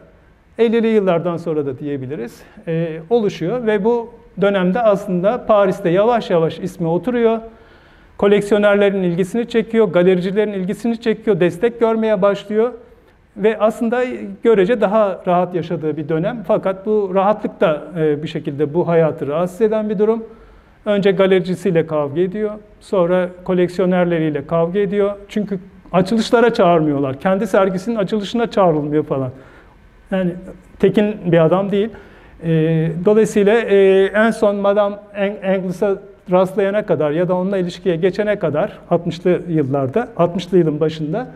50'li yıllardan sonra da diyebiliriz, e, oluşuyor ve bu dönemde aslında Paris'te yavaş yavaş ismi oturuyor. Koleksiyonerlerin ilgisini çekiyor, galericilerin ilgisini çekiyor, destek görmeye başlıyor. Ve aslında görece daha rahat yaşadığı bir dönem. Fakat bu rahatlık da e, bir şekilde bu hayatı rahatsız eden bir durum. Önce galericisiyle kavga ediyor, sonra koleksiyonerleriyle kavga ediyor. Çünkü açılışlara çağırmıyorlar. Kendi sergisinin açılışına çağrılmıyor falan. Yani tekin bir adam değil. E, dolayısıyla e, en son Madame Angles'a rastlayana kadar ya da onunla ilişkiye geçene kadar 60'lı yıllarda, 60'lı yılın başında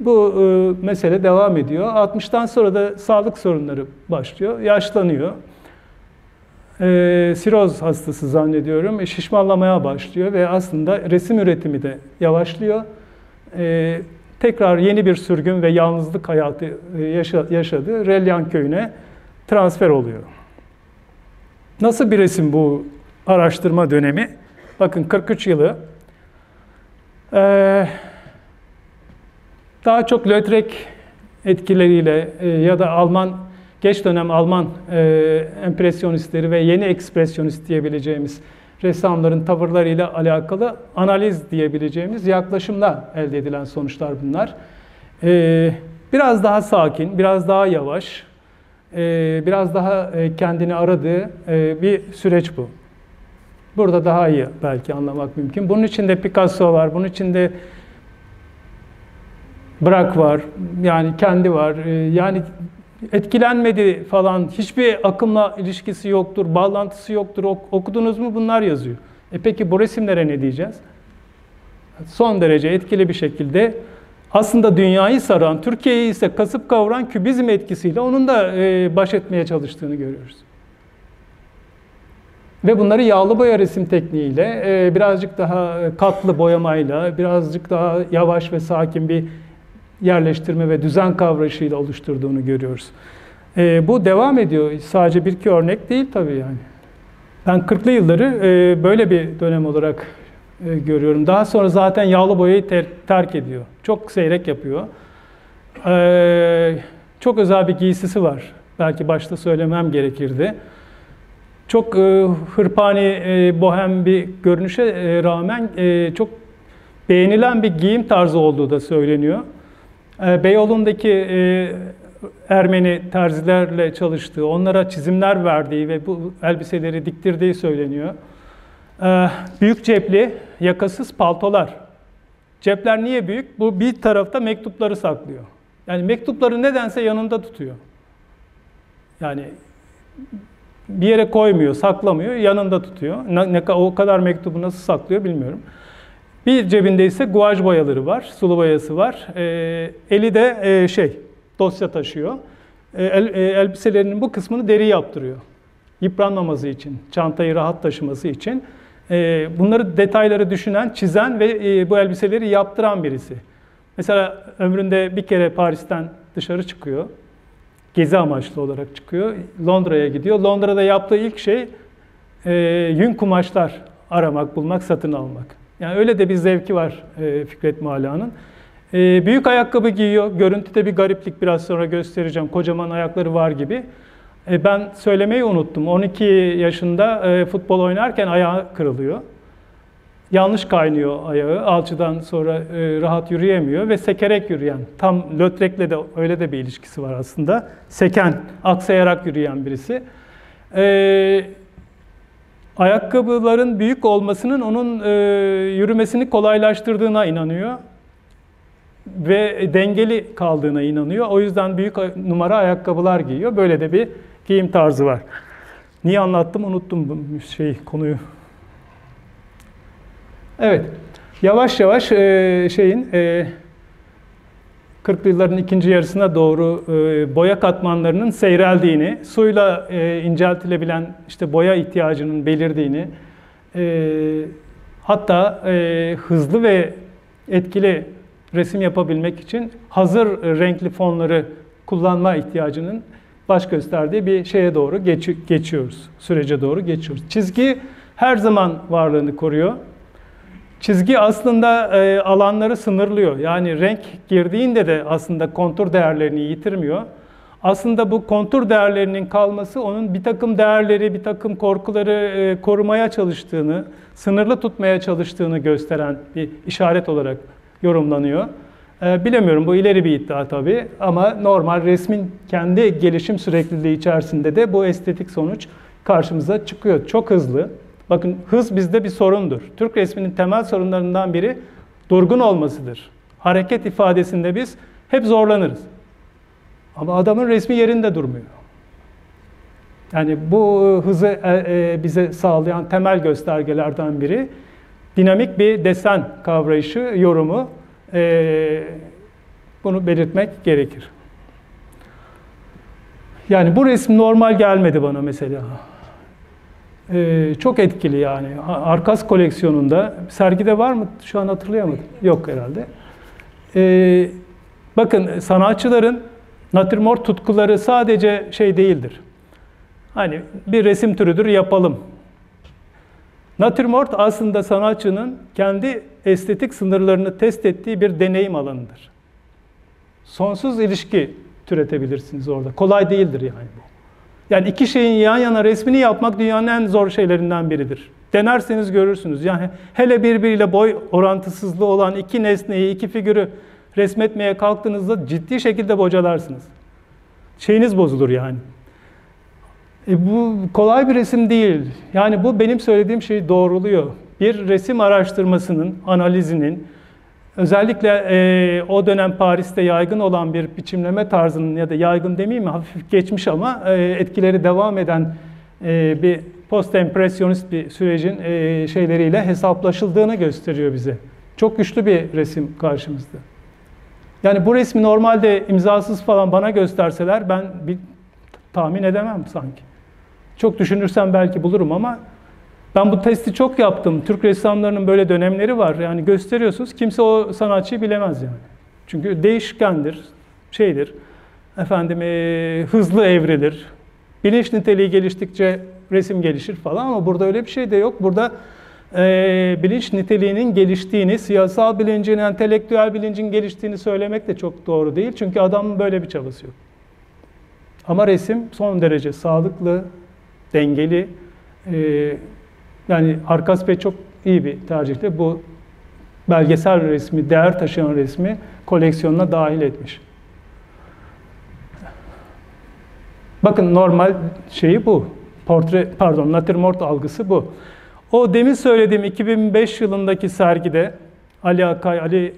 bu e, mesele devam ediyor. 60'tan sonra da sağlık sorunları başlıyor, yaşlanıyor. E, siroz hastası zannediyorum, e, şişmanlamaya başlıyor ve aslında resim üretimi de yavaşlıyor. E, tekrar yeni bir sürgün ve yalnızlık hayatı e, yaşa, yaşadı. Relyan köyüne transfer oluyor. Nasıl bir resim bu araştırma dönemi? Bakın 43 yılı. Ee, daha çok Lautrec etkileriyle e, ya da Alman geç dönem Alman e, empresyonistleri ve yeni ekspresyonist diyebileceğimiz ressamların tavırlarıyla alakalı analiz diyebileceğimiz yaklaşımla elde edilen sonuçlar bunlar. E, biraz daha sakin, biraz daha yavaş, e, biraz daha e, kendini aradığı e, bir süreç bu. Burada daha iyi belki anlamak mümkün. Bunun içinde Picasso var, bunun içinde Braque var, yani kendi var. E, yani etkilenmedi falan, hiçbir akımla ilişkisi yoktur, bağlantısı yoktur. Okudunuz mu bunlar yazıyor. E peki bu resimlere ne diyeceğiz? Son derece etkili bir şekilde aslında dünyayı saran, Türkiye'yi ise kasıp kavuran kübizm etkisiyle onun da e, baş etmeye çalıştığını görüyoruz. Ve bunları yağlı boya resim tekniğiyle, e, birazcık daha katlı boyamayla, birazcık daha yavaş ve sakin bir yerleştirme ve düzen kavrayışıyla oluşturduğunu görüyoruz. E, bu devam ediyor. Sadece bir iki örnek değil tabii yani. Ben 40'lı yılları e, böyle bir dönem olarak e, görüyorum. Daha sonra zaten yağlı boyayı ter, terk ediyor. Çok seyrek yapıyor. E, çok özel bir giysisi var. Belki başta söylemem gerekirdi. Çok e, hırpani, e, bohem bir görünüşe e, rağmen e, çok beğenilen bir giyim tarzı olduğu da söyleniyor. E, Beyoğlu'ndaki e, Ermeni terzilerle çalıştığı, onlara çizimler verdiği ve bu elbiseleri diktirdiği söyleniyor. Ee, büyük cepli, yakasız paltolar. Cepler niye büyük? Bu bir tarafta mektupları saklıyor. Yani mektupları nedense yanında tutuyor. Yani bir yere koymuyor, saklamıyor, yanında tutuyor. Ne, ne o kadar mektubu nasıl saklıyor bilmiyorum. Bir cebinde ise guaj boyaları var, sulu boyası var. E, eli de e, şey, dosya taşıyor. E, el, e, elbiselerinin bu kısmını deri yaptırıyor. Yıpranmaması için, çantayı rahat taşıması için. E, bunları detayları düşünen, çizen ve e, bu elbiseleri yaptıran birisi. Mesela ömründe bir kere Paris'ten dışarı çıkıyor. Gezi amaçlı olarak çıkıyor. Londra'ya gidiyor. Londra'da yaptığı ilk şey e, yün kumaşlar aramak, bulmak, satın almak. Yani öyle de bir zevki var e, Fikret Mala'nın. E, büyük ayakkabı giyiyor. Görüntüde bir gariplik biraz sonra göstereceğim. Kocaman ayakları var gibi. E, ben söylemeyi unuttum. 12 yaşında e, futbol oynarken ayağı kırılıyor. Yanlış kaynıyor ayağı. Alçıdan sonra e, rahat yürüyemiyor ve sekerek yürüyen. Tam Lötrek'le de öyle de bir ilişkisi var aslında. Seken, aksayarak yürüyen birisi. E, ayakkabıların büyük olmasının onun e, yürümesini kolaylaştırdığına inanıyor ve dengeli kaldığına inanıyor. O yüzden büyük numara ayakkabılar giyiyor. Böyle de bir giyim tarzı var. Niye anlattım unuttum bu şey konuyu. Evet. Yavaş yavaş e, şeyin e, 40'lı yılların ikinci yarısına doğru e, boya katmanlarının seyreldiğini, suyla e, inceltilebilen işte boya ihtiyacının belirdiğini, e, hatta hızlı ve etkili resim yapabilmek için hazır renkli fonları kullanma ihtiyacının baş gösterdiği bir şeye doğru geç, geçiyoruz. Sürece doğru geçiyoruz. Çizgi her zaman varlığını koruyor. Çizgi aslında e, alanları sınırlıyor. Yani renk girdiğinde de aslında kontur değerlerini yitirmiyor. Aslında bu kontur değerlerinin kalması onun bir takım değerleri, bir takım korkuları e, korumaya çalıştığını, sınırlı tutmaya çalıştığını gösteren bir işaret olarak yorumlanıyor. Ee, bilemiyorum bu ileri bir iddia tabii ama normal resmin kendi gelişim sürekliliği içerisinde de bu estetik sonuç karşımıza çıkıyor. Çok hızlı. Bakın hız bizde bir sorundur. Türk resminin temel sorunlarından biri durgun olmasıdır. Hareket ifadesinde biz hep zorlanırız. Ama adamın resmi yerinde durmuyor. Yani bu hızı e, e, bize sağlayan temel göstergelerden biri dinamik bir desen kavrayışı, yorumu. E, bunu belirtmek gerekir. Yani bu resim normal gelmedi bana mesela. Ee, çok etkili yani. Arkas koleksiyonunda, sergide var mı? Şu an hatırlayamadım. Yok herhalde. Ee, bakın sanatçıların natürmort tutkuları sadece şey değildir. Hani bir resim türüdür yapalım. Natürmort aslında sanatçının kendi estetik sınırlarını test ettiği bir deneyim alanıdır. Sonsuz ilişki türetebilirsiniz orada. Kolay değildir yani bu. Yani iki şeyin yan yana resmini yapmak dünyanın en zor şeylerinden biridir. Denerseniz görürsünüz. Yani hele birbiriyle boy orantısızlığı olan iki nesneyi, iki figürü resmetmeye kalktığınızda ciddi şekilde bocalarsınız. Şeyiniz bozulur yani. E bu kolay bir resim değil. Yani bu benim söylediğim şeyi doğruluyor. Bir resim araştırmasının, analizinin, özellikle e, o dönem Paris'te yaygın olan bir biçimleme tarzının ya da yaygın demeyeyim mi hafif geçmiş ama e, etkileri devam eden e, bir post-empresyonist bir sürecin e, şeyleriyle hesaplaşıldığını gösteriyor bize. Çok güçlü bir resim karşımızda. Yani bu resmi normalde imzasız falan bana gösterseler ben bir tahmin edemem sanki. Çok düşünürsem belki bulurum ama ben bu testi çok yaptım. Türk ressamlarının böyle dönemleri var. Yani gösteriyorsunuz kimse o sanatçıyı bilemez yani. Çünkü değişkendir, şeydir. Efendim e, hızlı evrilir. Bilinç niteliği geliştikçe resim gelişir falan ama burada öyle bir şey de yok. Burada e, bilinç niteliğinin geliştiğini, siyasal bilincin, entelektüel bilincin geliştiğini söylemek de çok doğru değil. Çünkü adamın böyle bir çabası yok. Ama resim son derece sağlıklı, dengeli. E, yani Arkas Bey çok iyi bir tercihti. Bu belgesel resmi, değer taşıyan resmi koleksiyonuna dahil etmiş. Bakın normal şeyi bu. Portre, pardon, natürmort algısı bu. O demin söylediğim 2005 yılındaki sergide Ali Akay, Ali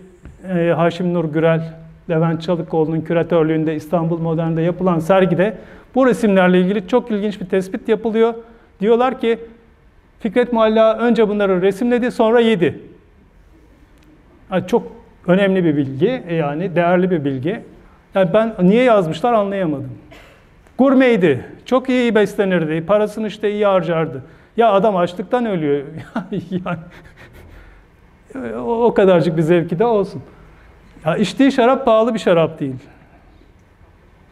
e, Haşim Nur Gürel, Levent Çalıkoğlu'nun küratörlüğünde İstanbul Modern'de yapılan sergide bu resimlerle ilgili çok ilginç bir tespit yapılıyor. Diyorlar ki Fikret Mualla önce bunları resimledi sonra yedi. Yani çok önemli bir bilgi yani değerli bir bilgi. Yani ben niye yazmışlar anlayamadım. Gurmeydi, çok iyi beslenirdi, parasını işte iyi harcardı. Ya adam açlıktan ölüyor. yani, o kadarcık bir zevki de olsun. Ya içtiği şarap pahalı bir şarap değil.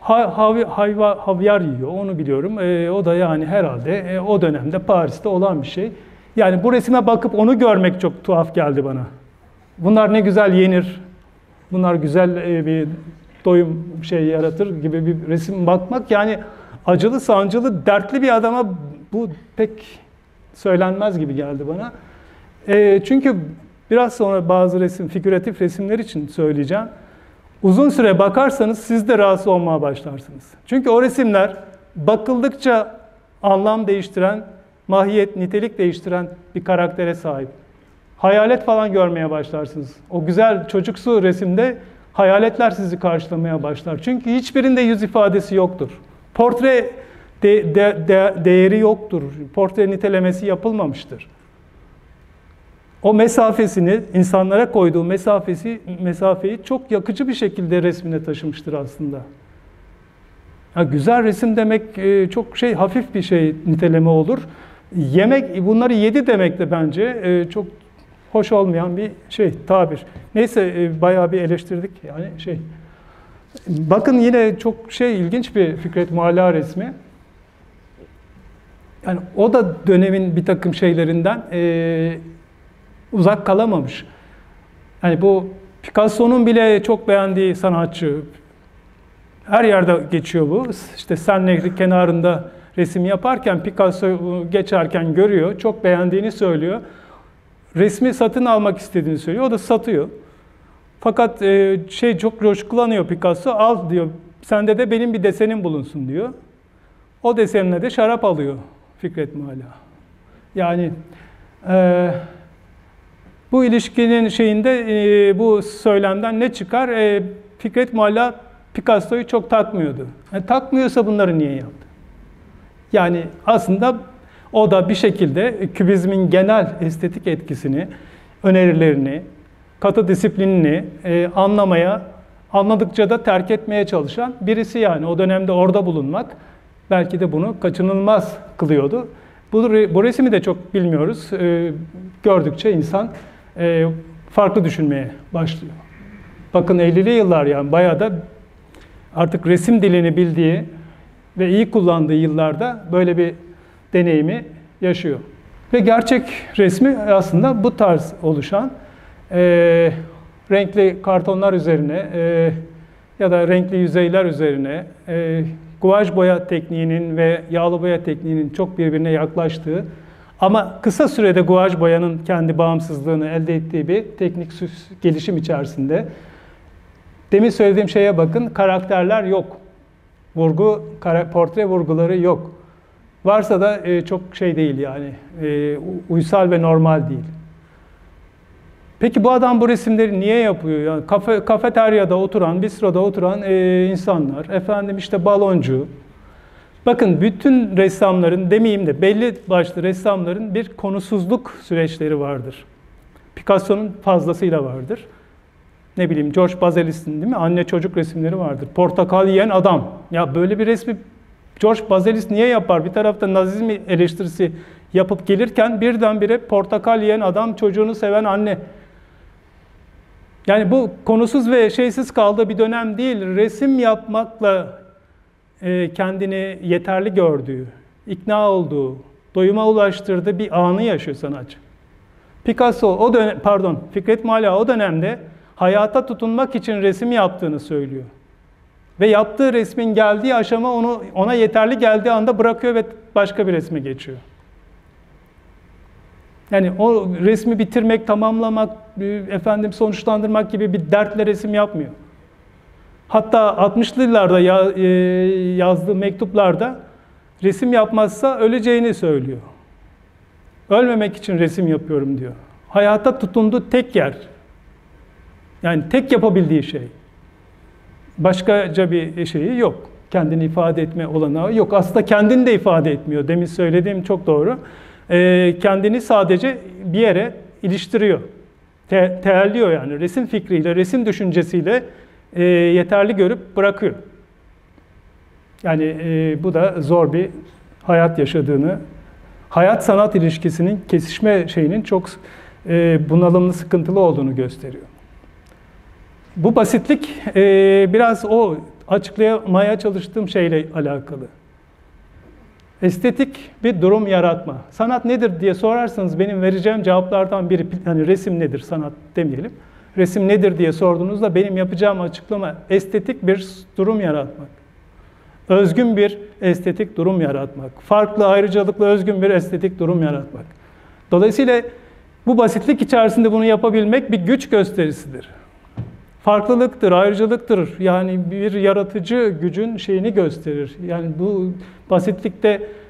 Hayva, havyar yiyor, onu biliyorum. E, o da yani herhalde e, o dönemde Paris'te olan bir şey. Yani bu resime bakıp onu görmek çok tuhaf geldi bana. Bunlar ne güzel yenir, bunlar güzel e, bir doyum şey yaratır gibi bir resim bakmak yani acılı, sancılı, dertli bir adama bu pek söylenmez gibi geldi bana. E, çünkü biraz sonra bazı resim, figüratif resimler için söyleyeceğim. Uzun süre bakarsanız siz de rahatsız olmaya başlarsınız. Çünkü o resimler bakıldıkça anlam değiştiren, mahiyet, nitelik değiştiren bir karaktere sahip. Hayalet falan görmeye başlarsınız. O güzel çocuksu resimde hayaletler sizi karşılamaya başlar. Çünkü hiçbirinde yüz ifadesi yoktur. Portre de, de, de, değeri yoktur. Portre nitelemesi yapılmamıştır o mesafesini, insanlara koyduğu mesafesi, mesafeyi çok yakıcı bir şekilde resmine taşımıştır aslında. Ya güzel resim demek e, çok şey hafif bir şey niteleme olur. Yemek bunları yedi demek de bence e, çok hoş olmayan bir şey tabir. Neyse e, bayağı bir eleştirdik yani şey. Bakın yine çok şey ilginç bir Fikret Mualla resmi. Yani o da dönemin bir takım şeylerinden uzak kalamamış. Yani bu Picasso'nun bile çok beğendiği sanatçı. Her yerde geçiyor bu. İşte Sen Nehri kenarında resim yaparken Picasso geçerken görüyor. Çok beğendiğini söylüyor. Resmi satın almak istediğini söylüyor. O da satıyor. Fakat e, şey çok coşkulanıyor Picasso. Al diyor. Sende de benim bir desenim bulunsun diyor. O desenine de şarap alıyor Fikret Mualla. Yani e, bu ilişkinin şeyinde e, bu söylemden ne çıkar? E, Fikret Mualla Picasso'yu çok takmıyordu. Yani e, takmıyorsa bunları niye yaptı? Yani aslında o da bir şekilde kübizmin genel estetik etkisini, önerilerini, katı disiplinini e, anlamaya, anladıkça da terk etmeye çalışan birisi yani. O dönemde orada bulunmak belki de bunu kaçınılmaz kılıyordu. Bu, bu resmi de çok bilmiyoruz. E, gördükçe insan e, farklı düşünmeye başlıyor. Bakın 50'li yıllar yani bayağı da artık resim dilini bildiği ve iyi kullandığı yıllarda böyle bir deneyimi yaşıyor. Ve gerçek resmi aslında bu tarz oluşan e, renkli kartonlar üzerine e, ya da renkli yüzeyler üzerine e, guaj boya tekniğinin ve yağlı boya tekniğinin çok birbirine yaklaştığı ama kısa sürede guaj boyanın kendi bağımsızlığını elde ettiği bir teknik gelişim içerisinde. Demin söylediğim şeye bakın, karakterler yok. Vurgu, portre vurguları yok. Varsa da e, çok şey değil yani, e, uysal ve normal değil. Peki bu adam bu resimleri niye yapıyor? Yani kafe, kafeteryada oturan, bistroda oturan e, insanlar, efendim işte baloncu. Bakın bütün ressamların, demeyeyim de belli başlı ressamların bir konusuzluk süreçleri vardır. Picasso'nun fazlasıyla vardır. Ne bileyim George Bazelis'in değil mi? Anne çocuk resimleri vardır. Portakal yiyen adam. Ya böyle bir resmi George Bazelis niye yapar? Bir tarafta Nazizm eleştirisi yapıp gelirken birdenbire portakal yiyen adam, çocuğunu seven anne. Yani bu konusuz ve şeysiz kaldığı bir dönem değil. Resim yapmakla kendini yeterli gördüğü, ikna olduğu, doyuma ulaştırdığı bir anı yaşıyor sanatçı. Picasso o dönem, pardon Fikret Mala o dönemde hayata tutunmak için resim yaptığını söylüyor. Ve yaptığı resmin geldiği aşama onu ona yeterli geldiği anda bırakıyor ve başka bir resme geçiyor. Yani o resmi bitirmek, tamamlamak, efendim sonuçlandırmak gibi bir dertle resim yapmıyor. Hatta 60'lı yıllarda e, yazdığı mektuplarda resim yapmazsa öleceğini söylüyor. Ölmemek için resim yapıyorum diyor. Hayata tutunduğu tek yer. Yani tek yapabildiği şey. Başkaca bir şeyi yok. Kendini ifade etme olanağı yok. Aslında kendini de ifade etmiyor. Demin söylediğim çok doğru. Ee, kendini sadece bir yere iliştiriyor. Te teelliyor yani. Resim fikriyle, resim düşüncesiyle e, yeterli görüp bırakıyor. Yani e, bu da zor bir hayat yaşadığını, hayat sanat ilişkisinin kesişme şeyinin çok e, bunalımlı, sıkıntılı olduğunu gösteriyor. Bu basitlik e, biraz o açıklamaya çalıştığım şeyle alakalı. Estetik bir durum yaratma. Sanat nedir diye sorarsanız benim vereceğim cevaplardan biri, hani resim nedir, sanat demeyelim. Resim nedir diye sorduğunuzda benim yapacağım açıklama estetik bir durum yaratmak. Özgün bir estetik durum yaratmak. Farklı, ayrıcalıklı, özgün bir estetik durum yaratmak. Dolayısıyla bu basitlik içerisinde bunu yapabilmek bir güç gösterisidir farklılıktır, ayrıcalıktır. Yani bir yaratıcı gücün şeyini gösterir. Yani bu basitlikte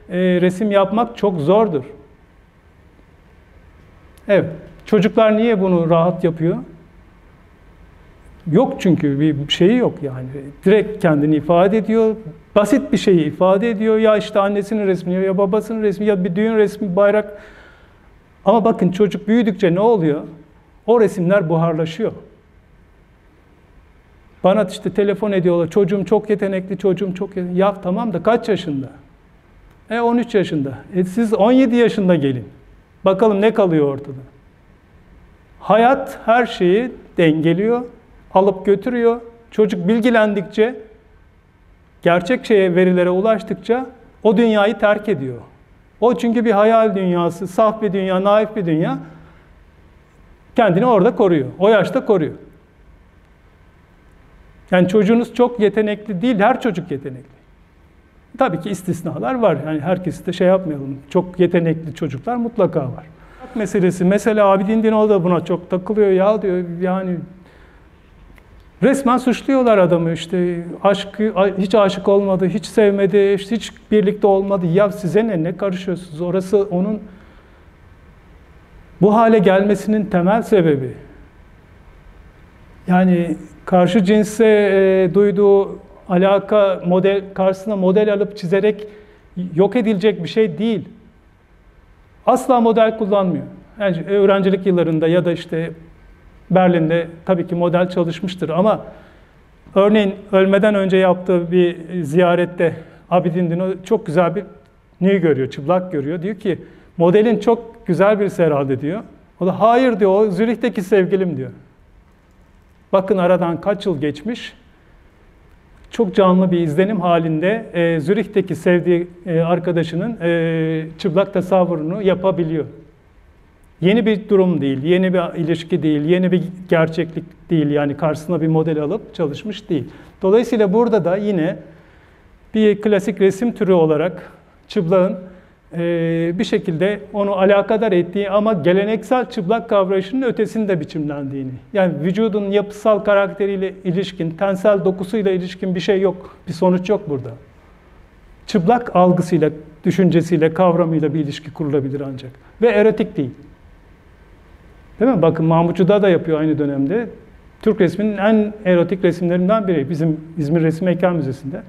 e, resim yapmak çok zordur. Evet, çocuklar niye bunu rahat yapıyor? Yok çünkü bir şeyi yok yani. Direkt kendini ifade ediyor. Basit bir şeyi ifade ediyor. Ya işte annesinin resmi ya babasının resmi ya bir düğün resmi, bayrak. Ama bakın çocuk büyüdükçe ne oluyor? O resimler buharlaşıyor. Bana işte telefon ediyorlar. Çocuğum çok yetenekli, çocuğum çok yetenekli. Ya tamam da kaç yaşında? E 13 yaşında. E siz 17 yaşında gelin. Bakalım ne kalıyor ortada. Hayat her şeyi dengeliyor, alıp götürüyor. Çocuk bilgilendikçe, gerçek şeye, verilere ulaştıkça o dünyayı terk ediyor. O çünkü bir hayal dünyası, saf bir dünya, naif bir dünya. Kendini orada koruyor. O yaşta koruyor. Yani çocuğunuz çok yetenekli değil, her çocuk yetenekli. Tabii ki istisnalar var. Yani herkesi de şey yapmayalım. Çok yetenekli çocuklar mutlaka var. Meselesi. Mesela Abidin Dinoğlu da buna çok takılıyor. Ya diyor yani resmen suçluyorlar adamı işte aşkı hiç aşık olmadı, hiç sevmedi, işte hiç birlikte olmadı. Ya size ne ne karışıyorsunuz? Orası onun bu hale gelmesinin temel sebebi. Yani karşı cinse e, duyduğu alaka model karşısına model alıp çizerek yok edilecek bir şey değil. Asla model kullanmıyor. Yani öğrencilik yıllarında ya da işte Berlin'de tabii ki model çalışmıştır ama örneğin ölmeden önce yaptığı bir ziyarette Abidin Dino çok güzel bir neyi görüyor, çıplak görüyor. Diyor ki modelin çok güzel birisi herhalde diyor. O da hayır diyor, o Zürih'teki sevgilim diyor. Bakın aradan kaç yıl geçmiş. Çok canlı bir izlenim halinde e, Zürih'teki sevdiği e, arkadaşının e, çıplak tasavvurunu yapabiliyor. Yeni bir durum değil, yeni bir ilişki değil, yeni bir gerçeklik değil. Yani karşısına bir model alıp çalışmış değil. Dolayısıyla burada da yine bir klasik resim türü olarak çıplağın e, bir şekilde onu alakadar ettiği ama geleneksel çıplak kavrayışının ötesinde biçimlendiğini. Yani vücudun yapısal karakteriyle ilişkin, tensel dokusuyla ilişkin bir şey yok, bir sonuç yok burada. Çıplak algısıyla, düşüncesiyle, kavramıyla bir ilişki kurulabilir ancak. Ve erotik değil. Değil mi? Bakın Mahmutçu'da da yapıyor aynı dönemde. Türk resminin en erotik resimlerinden biri. Bizim İzmir Resim Heykel Müzesi'nde.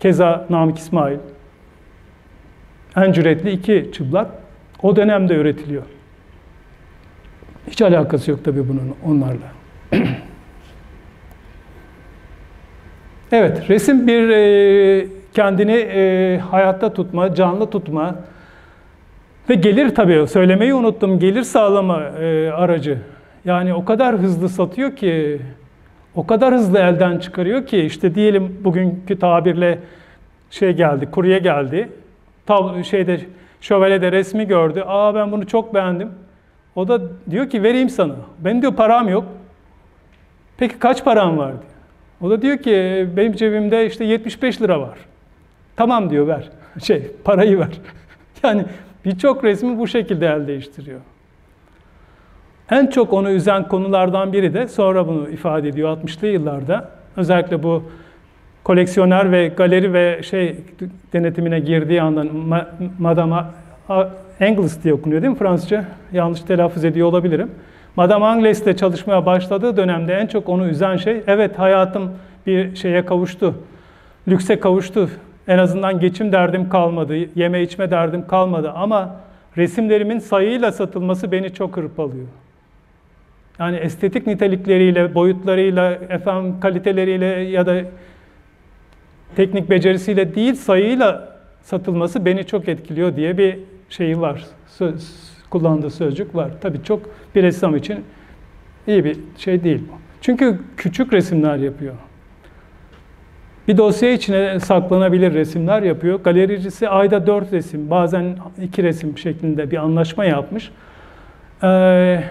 Keza Namık İsmail. En cüretli iki çıplak. O dönemde üretiliyor. Hiç alakası yok tabii bunun onlarla. evet, resim bir e, kendini e, hayatta tutma, canlı tutma, ve gelir tabii, söylemeyi unuttum, gelir sağlama e, aracı. Yani o kadar hızlı satıyor ki, o kadar hızlı elden çıkarıyor ki, işte diyelim bugünkü tabirle şey geldi, kurye geldi. Tab şeyde şövalyede resmi gördü. Aa ben bunu çok beğendim. O da diyor ki vereyim sana. Benim diyor param yok. Peki kaç param var diyor. O da diyor ki benim cebimde işte 75 lira var. Tamam diyor ver. Şey parayı ver. yani Birçok resmi bu şekilde el değiştiriyor. En çok onu üzen konulardan biri de sonra bunu ifade ediyor 60'lı yıllarda. Özellikle bu koleksiyoner ve galeri ve şey denetimine girdiği andan Madame Angles diye okunuyor değil mi Fransızca? Yanlış telaffuz ediyor olabilirim. Madame Angles'te çalışmaya başladığı dönemde en çok onu üzen şey evet hayatım bir şeye kavuştu. Lükse kavuştu. En azından geçim derdim kalmadı, yeme içme derdim kalmadı ama resimlerimin sayıyla satılması beni çok hırpalıyor. Yani estetik nitelikleriyle, boyutlarıyla, efendim kaliteleriyle ya da teknik becerisiyle değil sayıyla satılması beni çok etkiliyor diye bir şeyi var. Söz, kullandığı sözcük var. Tabii çok bir ressam için iyi bir şey değil bu. Çünkü küçük resimler yapıyor. Bir dosya içine saklanabilir resimler yapıyor. Galericisi ayda dört resim, bazen iki resim şeklinde bir anlaşma yapmış. Ee,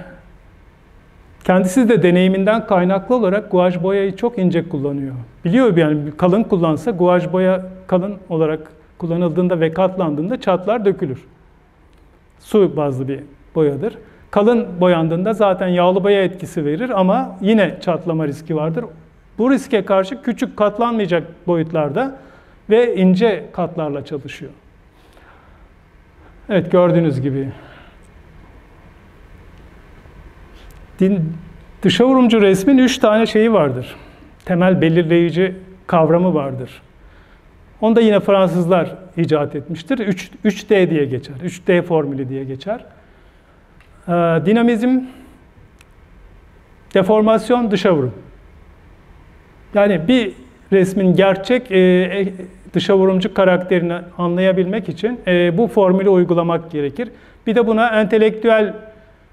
kendisi de deneyiminden kaynaklı olarak guaj boyayı çok ince kullanıyor. Biliyor yani kalın kullansa guaj boya kalın olarak kullanıldığında ve katlandığında çatlar dökülür. Su bazlı bir boyadır. Kalın boyandığında zaten yağlı boya etkisi verir ama yine çatlama riski vardır. Bu riske karşı küçük katlanmayacak boyutlarda ve ince katlarla çalışıyor. Evet gördüğünüz gibi. Din, dışa vurumcu resmin üç tane şeyi vardır. Temel belirleyici kavramı vardır. Onu da yine Fransızlar icat etmiştir. 3, 3D diye geçer. 3D formülü diye geçer. Ee, dinamizm, deformasyon, dışa vurum. Yani bir resmin gerçek e, e, dışa vurumcu karakterini anlayabilmek için e, bu formülü uygulamak gerekir. Bir de buna entelektüel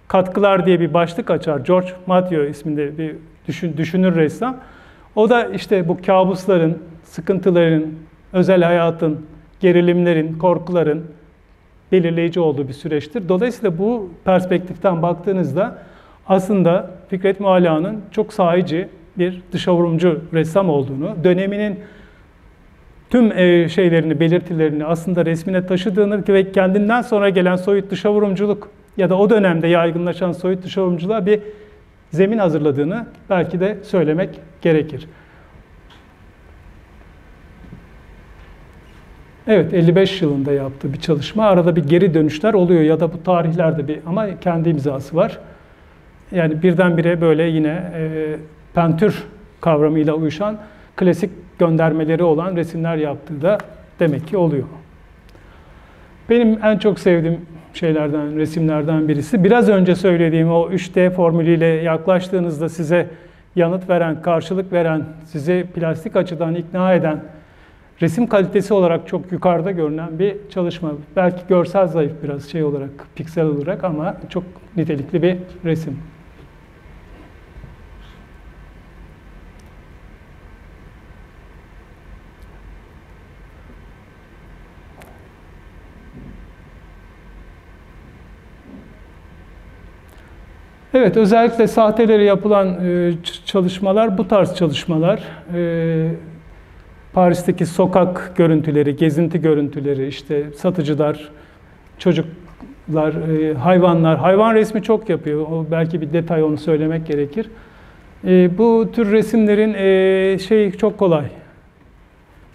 katkılar diye bir başlık açar. George Mathieu isminde bir düşün, düşünür ressam. O da işte bu kabusların, sıkıntıların, özel hayatın, gerilimlerin, korkuların belirleyici olduğu bir süreçtir. Dolayısıyla bu perspektiften baktığınızda aslında Fikret Mualla'nın çok sahici, bir dışavurumcu ressam olduğunu, döneminin tüm e, şeylerini, belirtilerini aslında resmine taşıdığını ve kendinden sonra gelen soyut dışavurumculuk ya da o dönemde yaygınlaşan soyut dışavurumculuğa bir zemin hazırladığını belki de söylemek gerekir. Evet 55 yılında yaptığı bir çalışma. Arada bir geri dönüşler oluyor ya da bu tarihlerde bir ama kendi imzası var. Yani birdenbire böyle yine e, pentür kavramıyla uyuşan klasik göndermeleri olan resimler yaptığı da demek ki oluyor. benim en çok sevdiğim şeylerden, resimlerden birisi. Biraz önce söylediğim o 3D formülüyle yaklaştığınızda size yanıt veren, karşılık veren, sizi plastik açıdan ikna eden, resim kalitesi olarak çok yukarıda görünen bir çalışma. Belki görsel zayıf biraz şey olarak, piksel olarak ama çok nitelikli bir resim. Evet, özellikle sahteleri yapılan e, çalışmalar bu tarz çalışmalar. E, Paris'teki sokak görüntüleri, gezinti görüntüleri, işte satıcılar, çocuklar, e, hayvanlar. Hayvan resmi çok yapıyor. O belki bir detay onu söylemek gerekir. Bu tür resimlerin şey çok kolay.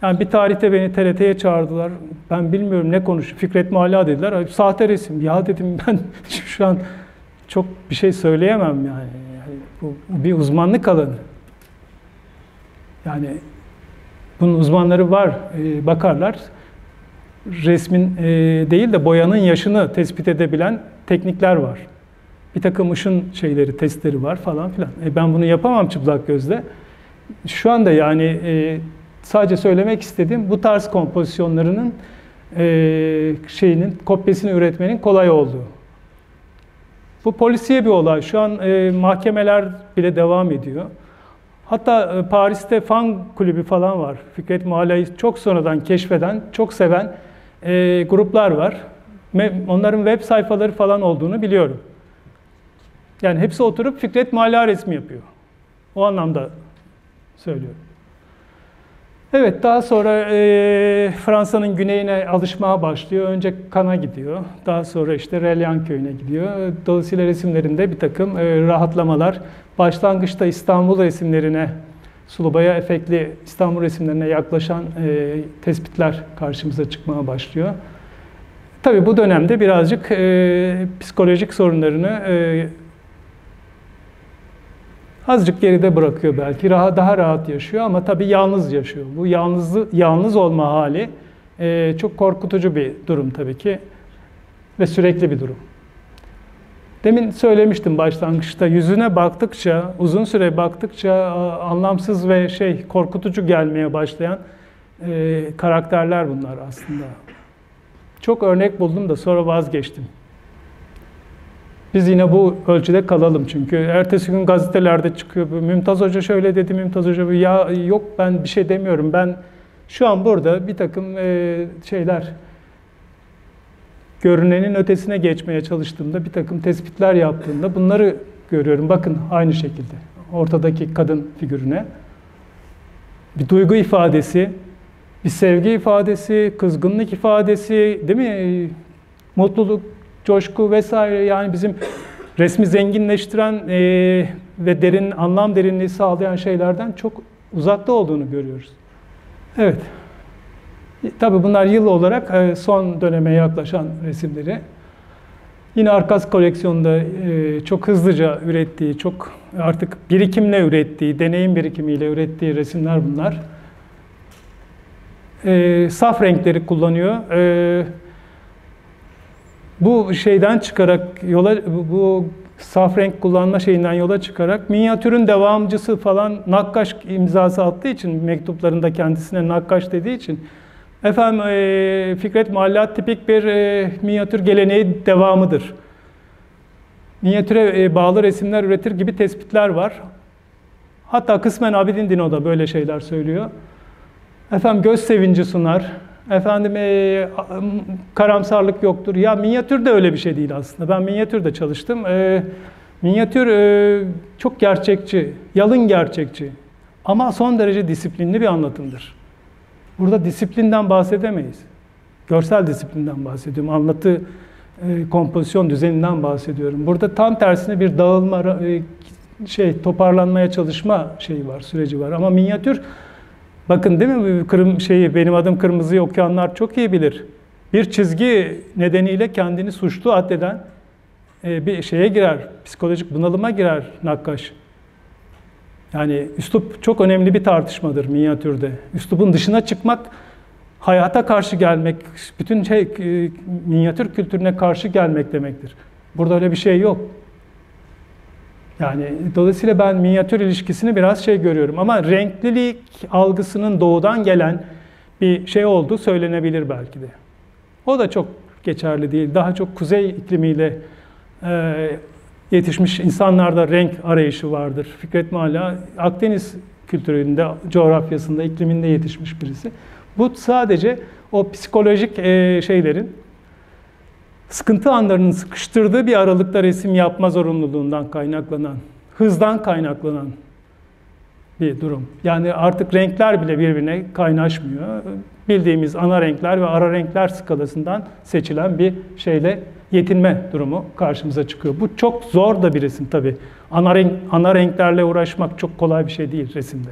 Yani bir tarihte beni TRT'ye çağırdılar. Ben bilmiyorum ne konuş. Fikret Mualla dediler. Sahte resim. Ya dedim ben şu an çok bir şey söyleyemem yani. yani bu bir uzmanlık alanı. Yani bunun uzmanları var, e, bakarlar. Resmin e, değil de boyanın yaşını tespit edebilen teknikler var. Bir takım ışın şeyleri, testleri var falan filan. E, ben bunu yapamam çıplak gözle. Şu anda yani e, sadece söylemek istediğim bu tarz kompozisyonlarının e, şeyinin kopyasını üretmenin kolay olduğu. Bu polisiye bir olay. Şu an e, mahkemeler bile devam ediyor. Hatta e, Paris'te fan kulübü falan var. Fikret Muhalla'yı çok sonradan keşfeden, çok seven e, gruplar var. Onların web sayfaları falan olduğunu biliyorum. Yani hepsi oturup Fikret Muhalla resmi yapıyor. O anlamda söylüyorum. Evet, daha sonra e, Fransa'nın güneyine alışmaya başlıyor. Önce Kana gidiyor. Daha sonra işte Relyan köyüne gidiyor. Dolayısıyla resimlerinde bir takım e, rahatlamalar. Başlangıçta İstanbul resimlerine, Sulubaya efektli İstanbul resimlerine yaklaşan e, tespitler karşımıza çıkmaya başlıyor. Tabii bu dönemde birazcık e, psikolojik sorunlarını e, azıcık geride bırakıyor belki. Rahat, daha rahat yaşıyor ama tabii yalnız yaşıyor. Bu yalnız, yalnız olma hali e, çok korkutucu bir durum tabii ki ve sürekli bir durum. Demin söylemiştim başlangıçta yüzüne baktıkça, uzun süre baktıkça anlamsız ve şey korkutucu gelmeye başlayan e, karakterler bunlar aslında. Çok örnek buldum da sonra vazgeçtim. Biz yine bu ölçüde kalalım çünkü ertesi gün gazetelerde çıkıyor. Mümtaz Hoca şöyle dedi, Mümtaz Hoca ya yok ben bir şey demiyorum. Ben şu an burada bir takım e, şeyler görünenin ötesine geçmeye çalıştığımda bir takım tespitler yaptığımda bunları görüyorum. Bakın aynı şekilde ortadaki kadın figürüne bir duygu ifadesi, bir sevgi ifadesi, kızgınlık ifadesi, değil mi? Mutluluk, coşku vesaire yani bizim resmi zenginleştiren e, ve derin anlam derinliği sağlayan şeylerden çok uzakta olduğunu görüyoruz. Evet. Tabii bunlar yıl olarak e, son döneme yaklaşan resimleri. Yine Arkas koleksiyonunda e, çok hızlıca ürettiği, çok artık birikimle ürettiği, deneyim birikimiyle ürettiği resimler bunlar. E, saf renkleri kullanıyor. E, bu şeyden çıkarak yola bu saf renk kullanma şeyinden yola çıkarak minyatürün devamcısı falan nakkaş imzası attığı için mektuplarında kendisine nakkaş dediği için efendim e, Fikret Muallat tipik bir e, minyatür geleneği devamıdır. Minyatüre e, bağlı resimler üretir gibi tespitler var. Hatta kısmen Abidin Dino da böyle şeyler söylüyor. Efendim göz sevinci sunar. Efendim e, karamsarlık yoktur. Ya minyatür de öyle bir şey değil aslında. Ben minyatür de çalıştım. E, minyatür e, çok gerçekçi, yalın gerçekçi. Ama son derece disiplinli bir anlatımdır. Burada disiplinden bahsedemeyiz. Görsel disiplinden bahsediyorum. Anlatı, e, kompozisyon düzeninden bahsediyorum. Burada tam tersine bir dağılma, e, şey toparlanmaya çalışma şeyi var, süreci var. Ama minyatür Bakın değil mi kırım şeyi benim adım kırmızı okuyanlar çok iyi bilir. Bir çizgi nedeniyle kendini suçlu addeden e, bir şeye girer, psikolojik bunalıma girer nakkaş. Yani üslup çok önemli bir tartışmadır minyatürde. Üslubun dışına çıkmak hayata karşı gelmek, bütün şey e, minyatür kültürüne karşı gelmek demektir. Burada öyle bir şey yok. Yani dolayısıyla ben minyatür ilişkisini biraz şey görüyorum ama renklilik algısının doğudan gelen bir şey olduğu söylenebilir belki de. O da çok geçerli değil. Daha çok kuzey iklimiyle e, yetişmiş insanlarda renk arayışı vardır. Fikret Mala Akdeniz kültüründe, coğrafyasında, ikliminde yetişmiş birisi. Bu sadece o psikolojik e, şeylerin sıkıntı anlarının sıkıştırdığı bir aralıkta resim yapma zorunluluğundan kaynaklanan, hızdan kaynaklanan bir durum. Yani artık renkler bile birbirine kaynaşmıyor. Bildiğimiz ana renkler ve ara renkler skalasından seçilen bir şeyle yetinme durumu karşımıza çıkıyor. Bu çok zor da bir resim tabii. Ana, renk, ana renklerle uğraşmak çok kolay bir şey değil resimde.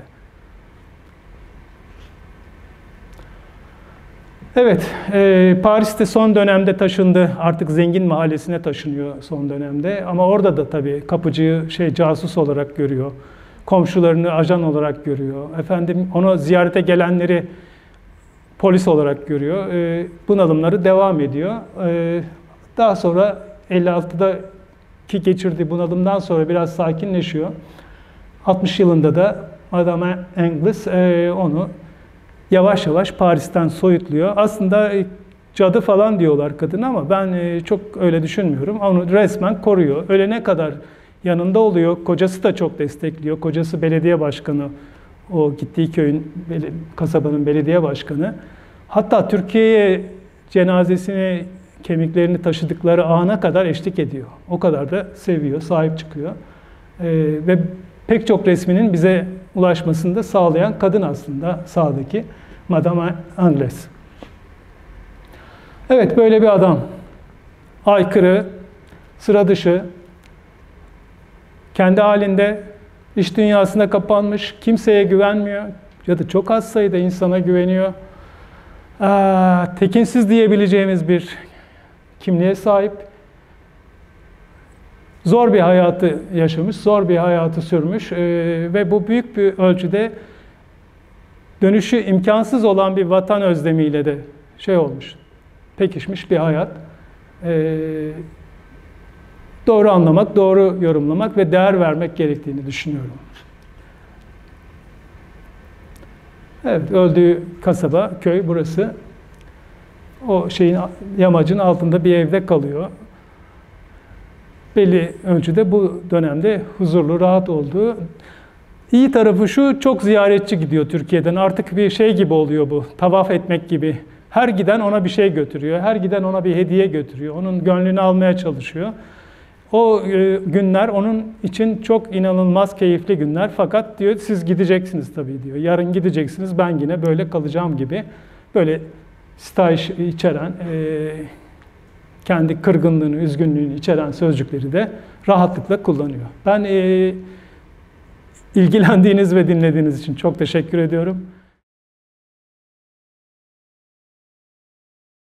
Evet, e, Paris'te son dönemde taşındı. Artık zengin mahallesine taşınıyor son dönemde. Ama orada da tabii kapıcıyı şey casus olarak görüyor. Komşularını ajan olarak görüyor. Efendim onu ziyarete gelenleri polis olarak görüyor. E, bunalımları devam ediyor. E, daha sonra 56'da ki geçirdiği bunalımdan sonra biraz sakinleşiyor. 60 yılında da Madame Inglis e, onu yavaş yavaş Paris'ten soyutluyor. Aslında e, cadı falan diyorlar kadın ama ben e, çok öyle düşünmüyorum. Onu resmen koruyor. Ölene kadar yanında oluyor. Kocası da çok destekliyor. Kocası belediye başkanı. O gittiği köyün, kasabanın belediye başkanı. Hatta Türkiye'ye cenazesini, kemiklerini taşıdıkları ana kadar eşlik ediyor. O kadar da seviyor, sahip çıkıyor. Ee, ve pek çok resminin bize ulaşmasını da sağlayan kadın aslında sağdaki Madame Angles. Evet böyle bir adam. Aykırı, sıra dışı, kendi halinde iş dünyasına kapanmış, kimseye güvenmiyor ya da çok az sayıda insana güveniyor. Aa, tekinsiz diyebileceğimiz bir kimliğe sahip. Zor bir hayatı yaşamış, zor bir hayatı sürmüş ee, ve bu büyük bir ölçüde dönüşü imkansız olan bir vatan özlemiyle de şey olmuş, pekişmiş bir hayat. Ee, doğru anlamak, doğru yorumlamak ve değer vermek gerektiğini düşünüyorum. Evet, öldüğü kasaba, köy burası. O şeyin yamacın altında bir evde kalıyor. Belli ölçüde bu dönemde huzurlu, rahat olduğu. İyi tarafı şu, çok ziyaretçi gidiyor Türkiye'den. Artık bir şey gibi oluyor bu, tavaf etmek gibi. Her giden ona bir şey götürüyor, her giden ona bir hediye götürüyor. Onun gönlünü almaya çalışıyor. O e, günler onun için çok inanılmaz keyifli günler. Fakat diyor siz gideceksiniz tabii diyor. Yarın gideceksiniz ben yine böyle kalacağım gibi. Böyle staj içeren, e, kendi kırgınlığını, üzgünlüğünü içeren sözcükleri de rahatlıkla kullanıyor. Ben e, ilgilendiğiniz ve dinlediğiniz için çok teşekkür ediyorum.